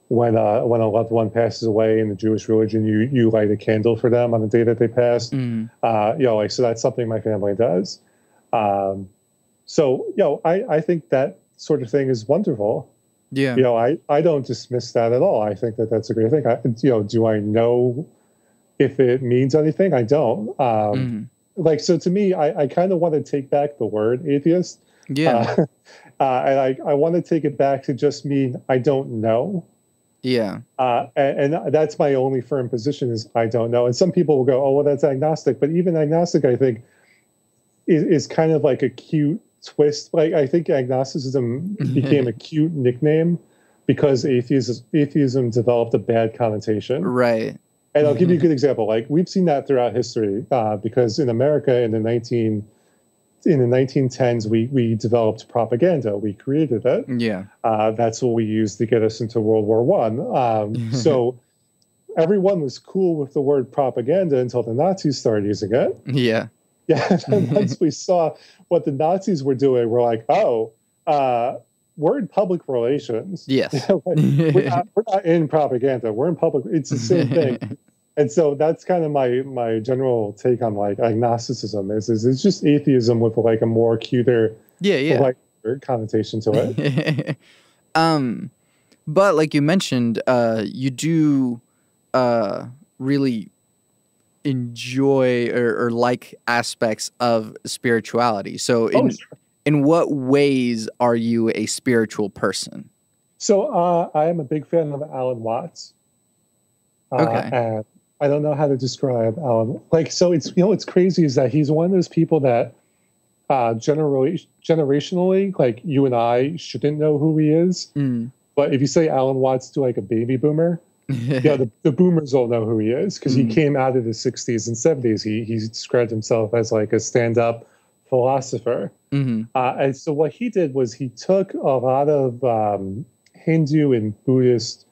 when uh, when a loved one passes away in the Jewish religion, you you light a candle for them on the day that they passed. Mm, Uh, you know, like so that's something my family does. Um, so you know, I I think that sort of thing is wonderful. yeah. You know, I I don't dismiss that at all. I think that that's a great thing. I, you know, do I know if it means anything? I don't. Um, Mhm. like so to me i, I kind of want to take back the word atheist Yeah. uh, uh, and i, I want to take it back to just mean i don't know yeah. uh, and, and that's my only firm position is i don't know and some people will go oh well that's agnostic but even agnostic i think is, is kind of like a cute twist like i think agnosticism became a cute nickname because atheism, atheism developed a bad connotation Right. and I'll give you a good example. Like we've seen that throughout history, uh, because in America in the nineteen in the nineteen tens, we we developed propaganda. We created it. Yeah. Uh, that's what we used to get us into World War One. Um, so everyone was cool with the word propaganda until the Nazis started using it. Yeah. Yeah, once we saw what the Nazis were doing, we're like, oh, uh, we're in public relations. Yes. we're, not, we're not in propaganda. We're in public. It's the same thing. And so that's kind of my my general take on like agnosticism is is it's just atheism with like a more cuter yeah. Yeah. like connotation to it. um, but like you mentioned, uh, you do uh really enjoy or, or like aspects of spirituality. So in Oh, sure. in what ways are you a spiritual person? So uh, I am a big fan of Alan Watts. Uh, Okay. And I don't know how to describe Alan. Like, so it's you know what's crazy is that he's one of those people that uh, generally generationally, like you and I shouldn't know who he is. Mm. But if you say Alan Watts to like a baby boomer, yeah, the, the boomers all know who he is because Mm. he came out of the 60s and 70s. He, he described himself as like a stand up philosopher. Mhm. Uh, and so what he did was he took a lot of um, Hindu and Buddhist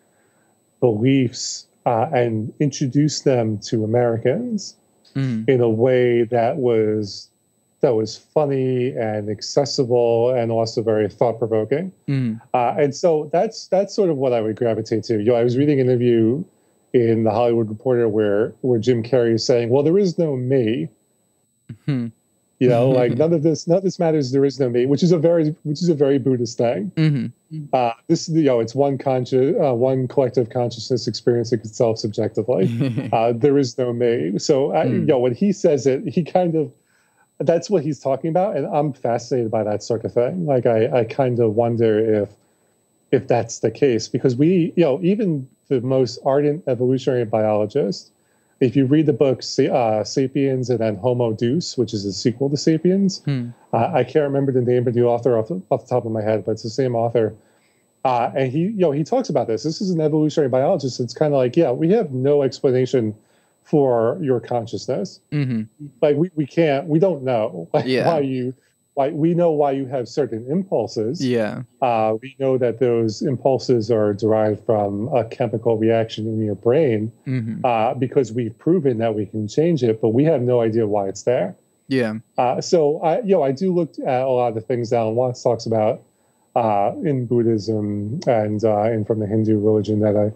beliefs uh, and introduce them to Americans Mhm. in a way that was that was funny and accessible and also very thought provoking. Mm. Uh, and so that's that's sort of what I would gravitate to. You know, I was reading an interview in the Hollywood Reporter where where Jim Carrey is saying, "Well, there is no me." Hmm. You know, like none of this, none of this matters. There is no me, which is a very, which is a very Buddhist thing. Mm-hmm. Uh, this, you know, it's one conscious, uh, one collective consciousness experiencing itself subjectively. uh, there is no me. So, I, Hmm. you know, when he says it, he kind of, that's what he's talking about, and I'm fascinated by that sort of thing. Like, I, I kind of wonder if, if that's the case, because we, you know, even the most ardent evolutionary biologist, if you read the book uh, *Sapiens* and then *Homo Deus*, which is a sequel to *Sapiens*, Hmm. uh, I can't remember the name of the author off the, off the top of my head, but it's the same author. Uh, and he, you know, he talks about this. This is an evolutionary biologist. It's kind of like, yeah, we have no explanation for your consciousness. hmm Like we, we can't, we don't know like, Yeah. why you, why we know why you have certain impulses. Yeah. Uh, we know that those impulses are derived from a chemical reaction in your brain hmm uh, because we've proven that we can change it, but we have no idea why it's there. Yeah. Uh, so I, you know, I do look at a lot of the things that Alan Watts talks about uh, in Buddhism and uh, and from the Hindu religion that I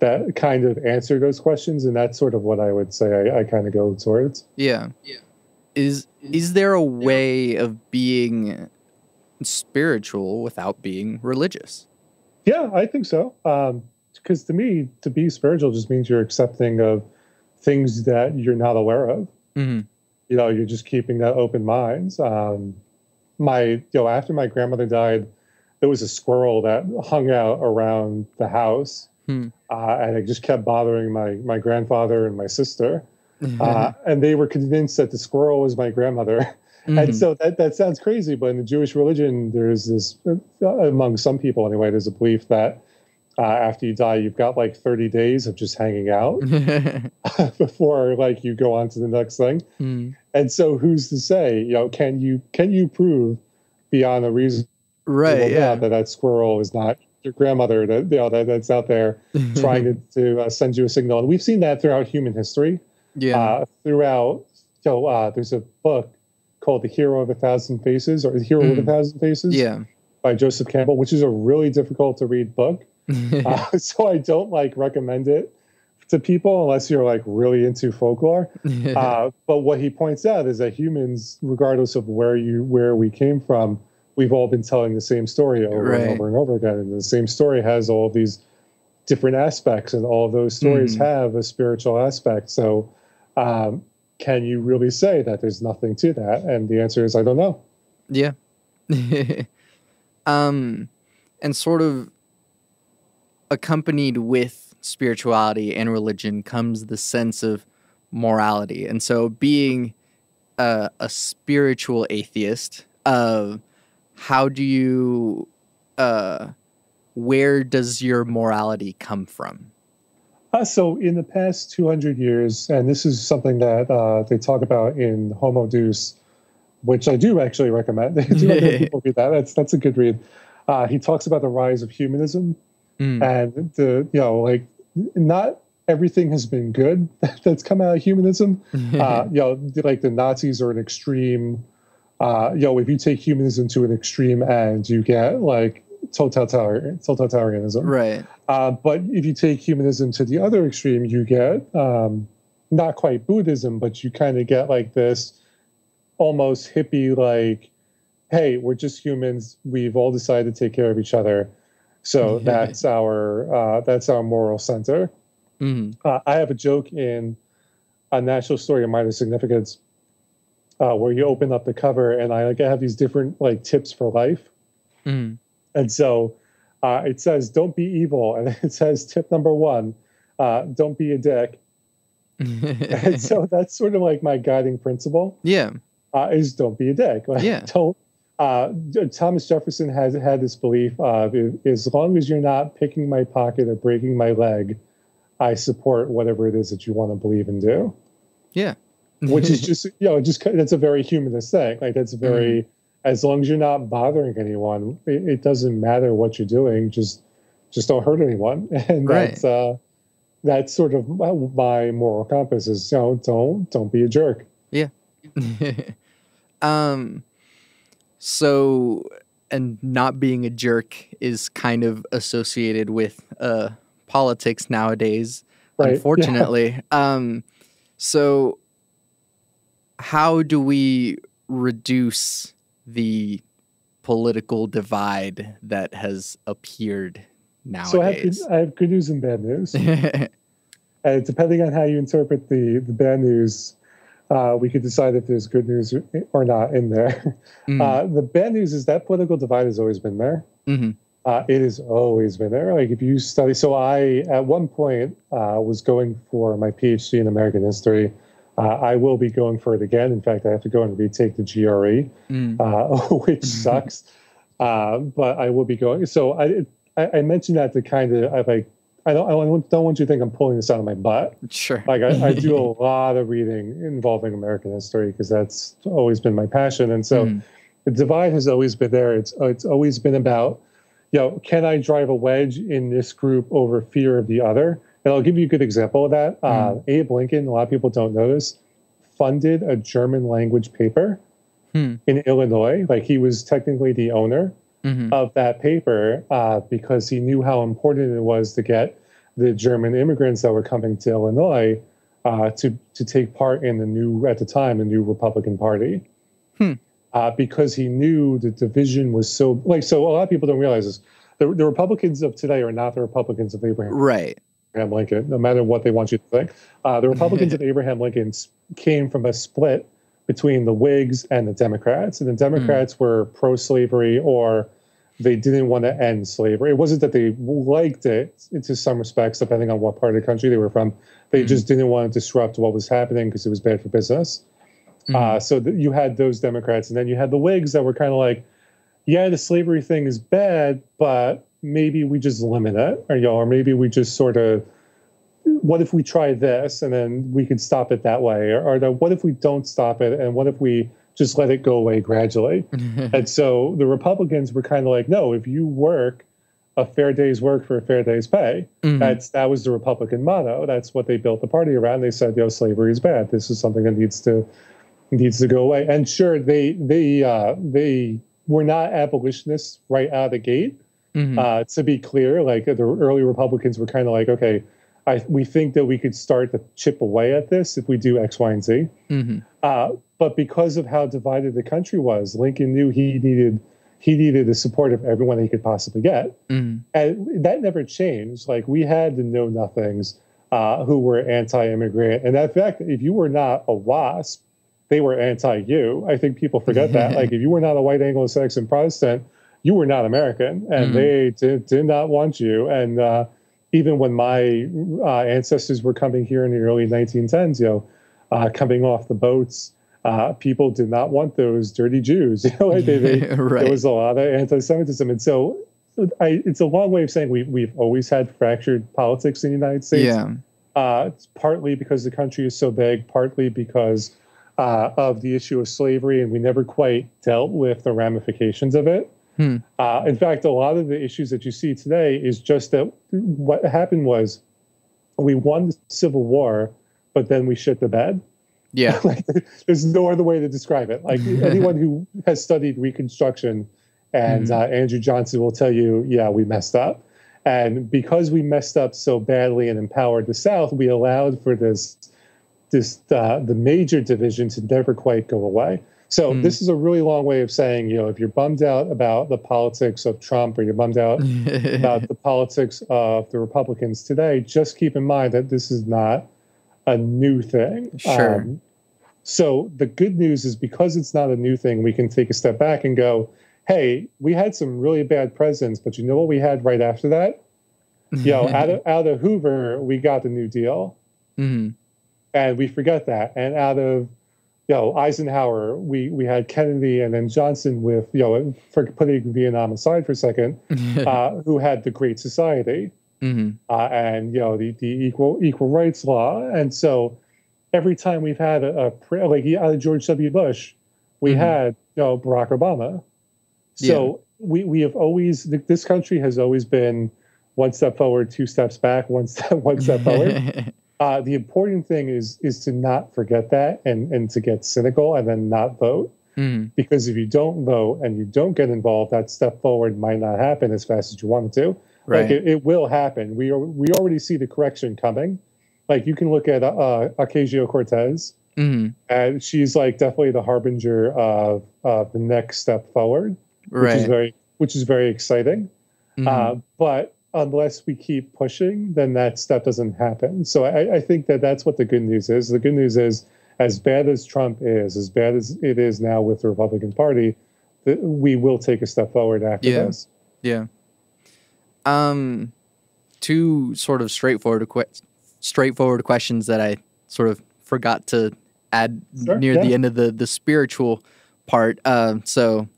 that kind of answer those questions, and that's sort of what I would say I, I kind of go towards. Yeah. Yeah. Is is there a way of being spiritual without being religious? Yeah, I think so. Because to me, to be spiritual just means you're accepting of things that you're not aware of. hmm you know, you're just keeping that open mind. Um, my, you know, after my grandmother died, there was a squirrel that hung out around the house, Hmm. uh, and it just kept bothering my my grandfather and my sister, uh, and they were convinced that the squirrel was my grandmother. Mhm. And so that that sounds crazy, but in the Jewish religion, there's this uh, among some people anyway. There's a belief that uh, after you die, you've got like 30 days of just hanging out before like you go on to the next thing. Mm. And so, who's to say? You know, can you can you prove beyond a reason Right. Yeah. that that squirrel is not your grandmother? That you know that, that's out there trying to, to uh, send you a signal. And we've seen that throughout human history. Yeah. Uh, throughout, so uh, there's a book called "The Hero of a Thousand Faces" or "The Hero with a Mm. Thousand Faces" yeah. by Joseph Campbell, which is a really difficult to read book. Uh, so I don't like recommend it to people unless you're like really into folklore. Uh, but what he points out is that humans, regardless of where you where we came from, we've all been telling the same story over Right. and over and over again, and the same story has all of these different aspects, and all of those stories Mhm. have a spiritual aspect. So, um, can you really say that there's nothing to that? And the answer is, I don't know. Yeah. um, and sort of accompanied with spirituality and religion comes the sense of morality. And so being a, a spiritual atheist, uh, how do you, uh, where does your morality come from? Uh, so, in the past 200 years, and this is something that uh, they talk about in Homo Deus, which I do actually recommend. Do recommend people read that. That's that's a good read. Uh, he talks about the rise of humanism Mm. and the you know like not everything has been good that's come out of humanism. Uh, you know, like the Nazis are an extreme. Uh, you know, if you take humanism to an extreme end, you get like totalitarian totalitarianism. right. Uh, but if you take humanism to the other extreme, you get um, not quite Buddhism, but you kind of get like this almost hippie, like, hey, we're just humans. We've all decided to take care of each other. So that's our uh, that's our moral center. Mm. Uh, I have a joke in a National Story of Minor Significance uh, where you open up the cover and I like I have these different like tips for life. Mm. And so uh, it says, don't be evil. And it says, tip number one, uh, don't be a dick. And so that's sort of like my guiding principle yeah. uh, is don't be a dick. Like, Yeah. Don't. Uh, Thomas Jefferson has had this belief of as long as you're not picking my pocket or breaking my leg, I support whatever it is that you want to believe and do. Yeah. Which is just you know just that's a very humanist thing. Like that's very as long as you're not bothering anyone, it, it doesn't matter what you're doing. Just just don't hurt anyone, and Right. that's uh, that's sort of my, my moral compass is you know don't don't be a jerk. Yeah. um, so, and not being a jerk is kind of associated with uh, politics nowadays, Right, unfortunately. Um, so, how do we reduce the political divide that has appeared nowadays. So I have, good. I have good news and bad news. Uh, depending on how you interpret the, the bad news, uh, we could decide if there's good news or not in there. Mm, Uh, the bad news is that political divide has always been there. mhm, Uh, it has always been there. Like if you study, so I at one point uh, was going for my PhD in American history. Uh, I will be going for it again. In fact, I have to go and retake the GRE, mm, uh, which sucks. Uh, but I will be going. So I I, I mentioned that to kind of I like I don't I don't, don't want you to think I'm pulling this out of my butt. sure. Like I, I do a lot of reading involving American history because that's always been my passion, and so Mm, the divide has always been there. It's it's always been about, you know, can I drive a wedge in this group over fear of the other? And I'll give you a good example of that. Uh, Abe Lincoln, a lot of people don't know this, funded a German language paper Hmm. in Illinois. Like he was technically the owner mhm, of that paper uh, because he knew how important it was to get the German immigrants that were coming to Illinois uh, to to take part in the new at the time the new Republican Party. Hmm. Uh, because he knew the division was so like so a lot of people don't realize this. The, the Republicans of today are not the Republicans of Abraham Right. Lincoln, no matter what they want you to think. Uh, the Republicans of Abraham Lincoln came from a split between the Whigs and the Democrats. And the Democrats were pro slavery or they didn't want to end slavery. It wasn't that they liked it to some respects, depending on what part of the country they were from. They Mhm. just didn't want to disrupt what was happening because it was bad for business. Mhm. Uh, so th- you had those Democrats, and then you had the Whigs that were kind of like, yeah, the slavery thing is bad, but maybe we just limit it, or you know, or maybe we just sort of, what if we try this and then we could stop it that way, or, or the, what if we don't stop it, and what if we just let it go away gradually? and so the Republicans were kind of like, no, if you work a fair day's work for a fair day's pay, Mhm. that's that was the Republican motto. That's what they built the party around. They said, "Yo, slavery is bad. This is something that needs to needs to go away." And sure, they they uh, they were not abolitionists right out of the gate. Mhm. Uh, to be clear, like the early Republicans were kind of like, "Okay, I, we think that we could start to chip away at this if we do X, Y, and Z." Mhm. Uh, but because of how divided the country was, Lincoln knew he needed he needed the support of everyone he could possibly get Mhm. and that never changed. Like we had the know nothings uh, who were anti-immigrant, and in fact, if you were not a WASP, they were anti-you. I think people forget that. Like if you were not a white Anglo-Saxon Protestant, you were not American, and Mhm. they did, did not want you. And uh, even when my uh, ancestors were coming here in the early 1910s, you know, uh, coming off the boats. Uh, people did not want those dirty Jews. You know, like they, they, right. there was a lot of anti-Semitism, and so I, it's a long way of saying we we've always had fractured politics in the United States. yeah. Uh, it's partly because the country is so big, partly because uh, of the issue of slavery, and we never quite dealt with the ramifications of it. Hmm. Uh, in fact, a lot of the issues that you see today is just that what happened was we won the Civil War, but then we shit the bed. Yeah. like, there's no other way to describe it. Like anyone who has studied Reconstruction and Mhm. uh, Andrew Johnson will tell you, yeah, we messed up. And because we messed up so badly and empowered the South, we allowed for this, this uh, the major division to never quite go away. So Mm. this is a really long way of saying, you know, if you're bummed out about the politics of Trump or you're bummed out about the politics of the Republicans today, just keep in mind that this is not a new thing. Um, Sure. so the good news is because it's not a new thing, we can take a step back and go, hey, we had some really bad presidents, but you know what we had right after that? You know, out of out of Hoover, we got the New Deal, Mhm. and we forget that. And out of you know Eisenhower, we we had Kennedy, and then Johnson with you know for putting Vietnam aside for a second, uh, who had the Great Society Mhm. uh, and you know the, the equal equal rights law. And so every time we've had a, a like out of George W. Bush, we Mhm. had you know Barack Obama. So we we have always this country has always been one step forward, two steps back, one step one step forward. Uh, the important thing is is to not forget that and and to get cynical and then not vote. hmm because if you don't vote and you don't get involved, that step forward might not happen as fast as you want it to. Right. Like it, it will happen. We are, we already see the correction coming. Like you can look at uh, Ocasio Cortez, hmm and she's like definitely the harbinger of uh, the next step forward, which is Right. very which is very exciting. Mhm. Uh, but unless we keep pushing, then that step doesn't happen. So I, I think that that's what the good news is. The good news is, as bad as Trump is, as bad as it is now with the Republican Party, that we will take a step forward after Yeah. this. Yeah. Um, two sort of straightforward que- straightforward questions that I sort of forgot to add Sure, near the end of the the spiritual part. Um, so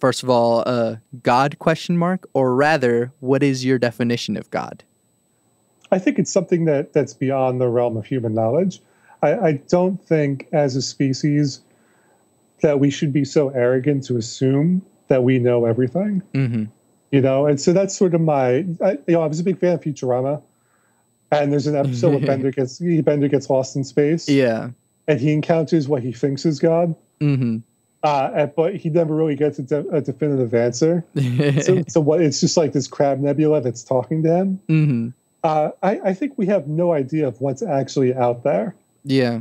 first of all, uh, God question mark, or rather, what is your definition of God? I think it's something that that's beyond the realm of human knowledge. I, I don't think, as a species, that we should be so arrogant to assume that we know everything. Mm-hmm. you know and so that's sort of my I, you know i was a big fan of futurama and there's an episode where bender gets bender gets lost in space Yeah. and he encounters what he thinks is god Mm-hmm. Uh, but he never really gets a, de- a definitive answer so, so what it's just like this crab nebula that's talking to him mm-hmm. uh, I, I think we have no idea of what's actually out there Yeah.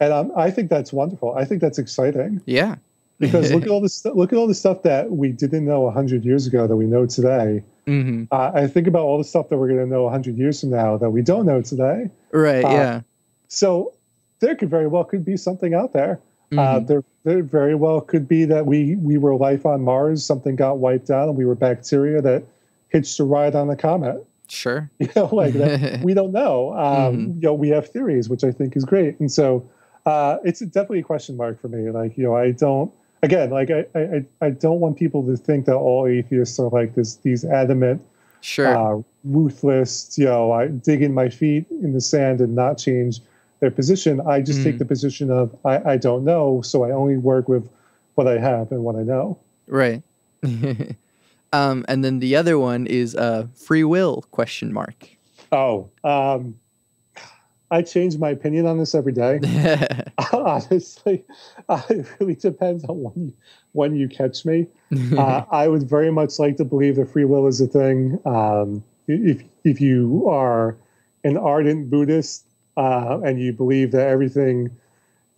and um, i think that's wonderful i think that's exciting Yeah. because look at all this look at all the stuff that we didn't know 100 years ago that we know today mm-hmm. Uh, I think about all the stuff that we're going to know 100 years from now that we don't know today. Right. Uh, yeah. So there could very well could be something out there. Uh, Mhm. there, there very well could be that we we were life on Mars, something got wiped out, and we were bacteria that hitched a ride on a comet. Sure. You know, like that, we don't know. Um, Mhm. You know, we have theories, which I think is great, and so uh, it's definitely a question mark for me. Like, you know, I don't. Again, like I, I, I don't want people to think that all atheists are like this. These adamant Sure. uh, ruthless, you know, I dig in my feet in the sand and not change their position. I just Mhm. take the position of I, I don't know, so I only work with what I have and what I know. Right. um, and then the other one is uh, free will question mark. Oh, um, I change my opinion on this every day. Honestly, uh, it really depends on when you, when you catch me. uh, I would very much like to believe that free will is a thing. Um, if if you are an ardent Buddhist uh, and you believe that everything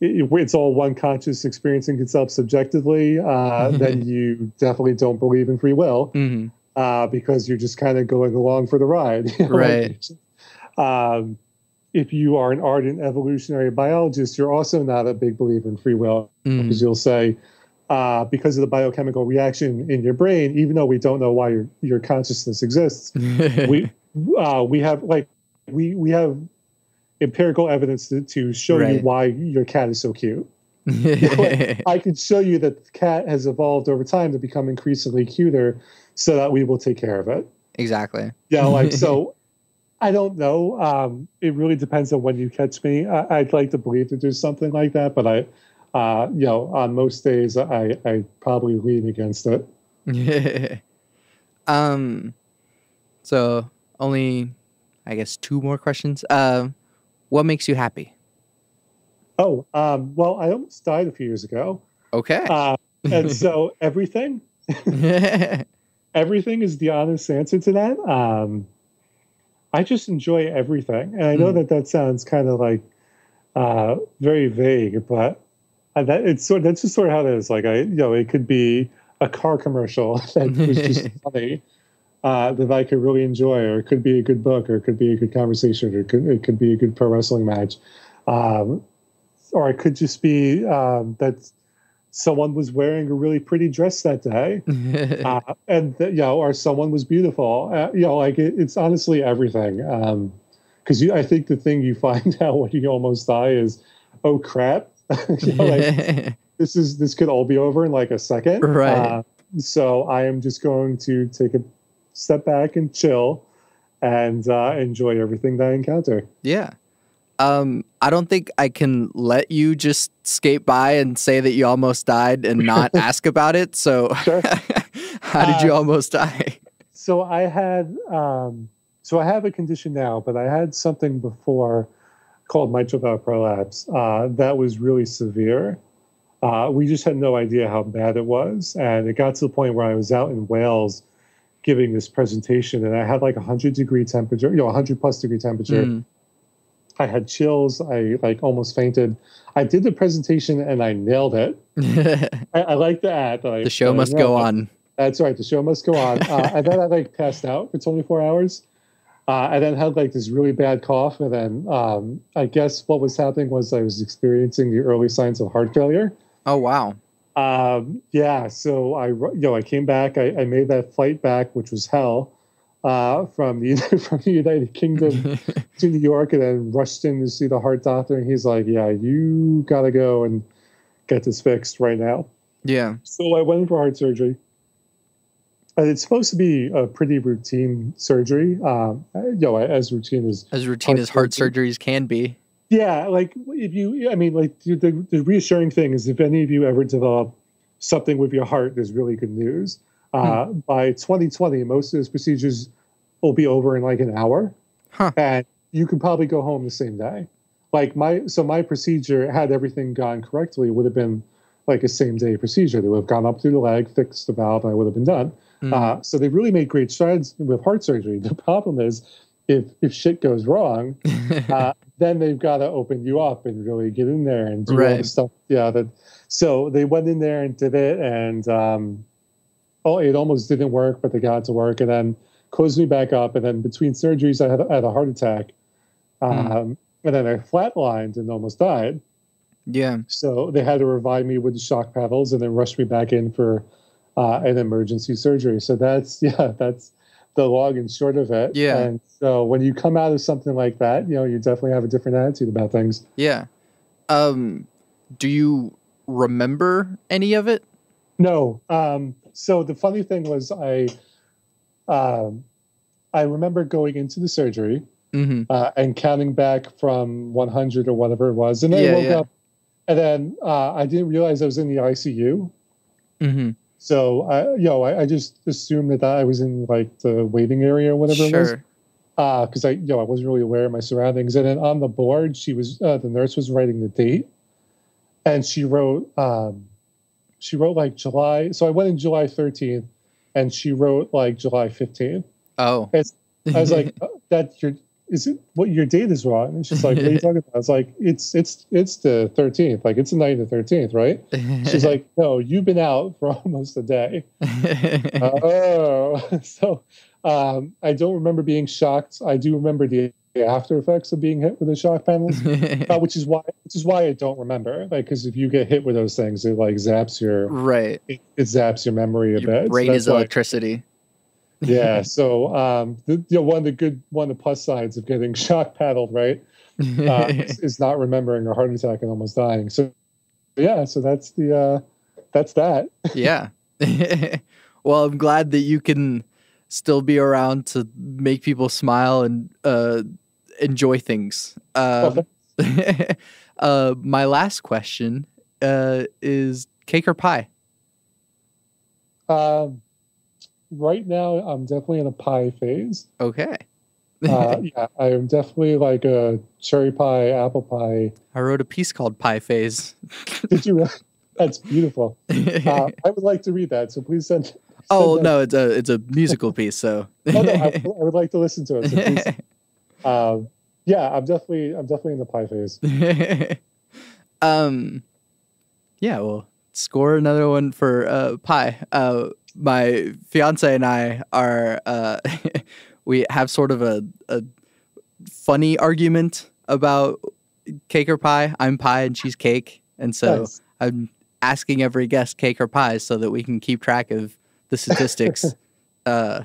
it, it's all one conscious experiencing itself subjectively, uh, then you definitely don't believe in free will Mhm. uh, because you're just kind of going along for the ride. like, um, if you are an ardent evolutionary biologist, you're also not a big believer in free will Mhm. because you'll say, uh, because of the biochemical reaction in your brain, even though we don't know why your, your consciousness exists, we uh, we have like we we have empirical evidence to, to show you why your cat is so cute. I could show you that the cat has evolved over time to become increasingly cuter, so that we will take care of it. exactly. Yeah, like so. I don't know. Um, it really depends on when you catch me. I, I'd like to believe that there's something like that, but I, uh, you know, on most days I, I probably lean against it. um, so only, I guess, two more questions. Um, what makes you happy? Oh, um, well, I almost died a few years ago, Okay. uh, and so everything, everything is the honest answer to that. Um, I just enjoy everything, and I know Mm. that that sounds kind of like uh, very vague, but uh, that it's sort. That's just sort of how it is. Like I, you know, it could be a car commercial that was just funny uh, that I could really enjoy, or it could be a good book, or it could be a good conversation, or it could, it could be a good pro wrestling match, um, or it could just be um, that someone was wearing a really pretty dress that day uh, and you know, or someone was beautiful. Uh, you know, like it, it's honestly everything. Because you, I think the thing you find out when you almost die is, oh crap, you know, like, this is this could all be over in like a second. Right. Uh, so I am just going to take a step back and chill, and uh, enjoy everything that I encounter. yeah. Um, I don't think I can let you just skate by and say that you almost died and not ask about it. So, Sure. how did you Uh, almost die? so I had um, so I have a condition now, but I had something before called mitral valve prolapse uh, that was really severe. Uh, we just had no idea how bad it was, and it got to the point where I was out in Wales giving this presentation, and I had like a hundred degree temperature, you know, a hundred plus degree temperature. Mm. I had chills. I like almost fainted. I did the presentation and I nailed it. I, I like that. that I- the show must go it. on. That's right. The show must go on. Uh, and then I like passed out for 24 hours. Uh, I then had like this really bad cough, and then um, I guess what was happening was I was experiencing the early signs of heart failure. Oh wow. Um, yeah, so I you know I came back. I, I made that flight back, which was hell, uh, from the from the United Kingdom to New York, and then rushed in to see the heart doctor. And he's like, "Yeah, you gotta go and get this fixed right now." yeah. So I went in for heart surgery. And it's supposed to be a pretty routine surgery, um, you know, as routine as As routine Heart as heart surgery. surgeries can be. Yeah. Like if you, I mean, like the, the, reassuring thing is if any of you ever develop something with your heart, there's really good news. Uh, By 2020, most of those procedures will be over in like an hour, Huh. and you can probably go home the same day. Like my, so my procedure had everything gone correctly, would have been like a same day procedure. They would have gone up through the leg, fixed the valve, and I would have been done. Mm. Uh, so they really made great strides with heart surgery. The problem is, if if shit goes wrong, uh, then they've got to open you up and really get in there and do all the stuff. Yeah, that. So they went in there and did it, and um, oh, it almost didn't work, but they got it to work, and then closed me back up. And then between surgeries, I had, I had a heart attack, um, Hmm. and then I flatlined and almost died. yeah. So they had to revive me with the shock paddles and then rush me back in for uh, an emergency surgery. So that's yeah, that's the long and short of it. Yeah. And so when you come out of something like that, you know, you definitely have a different attitude about things. Yeah. Um do you remember any of it? No. Um, so the funny thing was I um, I remember going into the surgery Mhm. uh, and counting back from 100 or whatever it was. And then Yeah, I woke yeah. up and then uh, I didn't realize I was in the ICU. Mhm. So I, you know, I, I just assumed that I was in like the waiting area or whatever it was, Sure. because I, you know, I wasn't really aware of my surroundings. And then on the board, she was uh, the nurse was writing the date, and she wrote, um, she wrote like July. So I went in July 13th, and she wrote like July 15th. Oh. It's- I was like, uh, that your is it what your date is wrong? And she's like, what are you talking about? I was like, it's it's it's the 13th, like it's the night of the 13th, right? She's like, no, you've been out for almost a day. oh, so um, I don't remember being shocked. I do remember the after effects of being hit with the shock paddles, uh, which is why which is why I don't remember. Like, because if you get hit with those things, it like zaps your right. it, it zaps your memory a Your bit. Brain that's is why- electricity. Yeah. So um, the, you know, one of the good one of the plus sides of getting shock paddled, right, uh, is, is not remembering a heart attack and almost dying. So yeah. So that's the uh, that's that. yeah. well, I'm glad that you can still be around to make people smile and uh, enjoy things. Um, uh, my last question uh, is cake or pie? Um, right now, I'm definitely in a pie phase. Okay. Uh, yeah, I am definitely like a cherry pie, apple pie. I wrote a piece called Pie Phase. Did you? That's beautiful. Uh, I would like to read that, so please send. send oh that- no, it's a it's a musical piece. So. Oh no, I, I would like to listen to it. So please, um, yeah, I'm definitely, I'm definitely in the pie phase. um, yeah. Well, score another one for uh, pie. Uh, my fiance and I are uh, we have sort of a, a funny argument about cake or pie. I'm pie and she's cake, and so Nice. I'm asking every guest cake or pie so that we can keep track of the statistics. uh,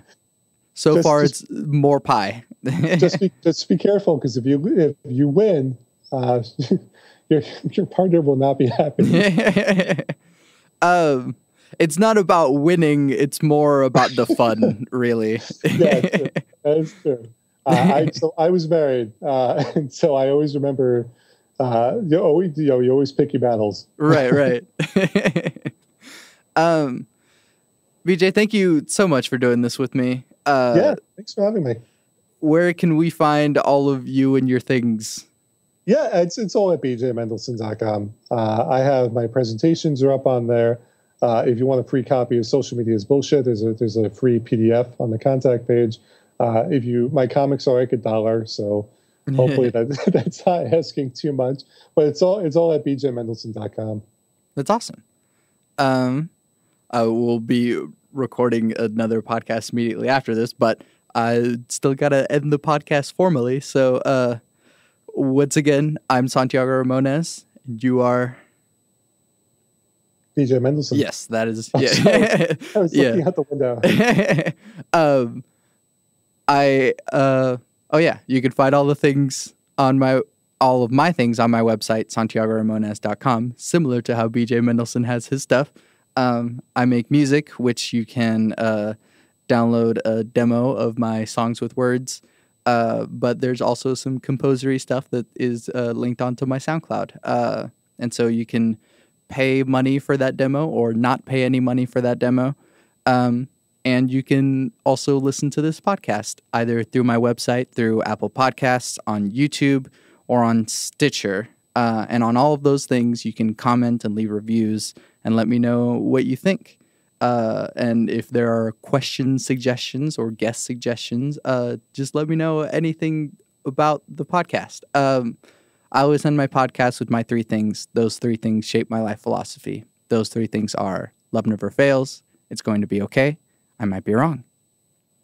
so Just- far, just- it's more pie. Just be, just be careful because if you if you win, uh, your your partner will not be happy. um, it's not about winning; it's more about the fun, really. Yeah, true. That is true. Uh, I so I was married, uh, and so I always remember. Uh, you always, you know, you always pick your battles. right, right. um, BJ, thank you so much for doing this with me. Uh, yeah, thanks for having me. Where can we find all of you and your things? Yeah, it's it's all at bjmendelson.com. Uh, I have my presentations are up on there. Uh, if you want a free copy of Social Media is Bullshit, there's a there's a free PDF on the contact page. Uh, if you my comics are like a dollar, so hopefully that that's not asking too much. But it's all it's all at bjmendelson.com. That's awesome. Um, I will be recording another podcast immediately after this, but I still gotta end the podcast formally. So, uh, once again, I'm Santiago Ramones, and you are. BJ Mendelson. Yes, that is. Yeah, sorry. I was Yeah. looking out the window. um, I uh oh yeah, you can find all the things on my all of my things on my website santiagoramones.com, similar to how BJ Mendelson has his stuff. Um, I make music, which you can uh, download a demo of my songs with words. Uh, but there's also some composery stuff that is uh, linked onto my SoundCloud. Uh, and so you can pay money for that demo or not pay any money for that demo. Um, and you can also listen to this podcast either through my website, through Apple Podcasts, on YouTube, or on Stitcher. Uh, and on all of those things, you can comment and leave reviews and let me know what you think. Uh, and if there are question suggestions or guest suggestions, uh, just let me know anything about the podcast. Um, I always end my podcast with my three things. Those three things shape my life philosophy. Those three things are love never fails, it's going to be okay, I might be wrong.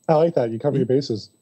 I like that. You cover your bases.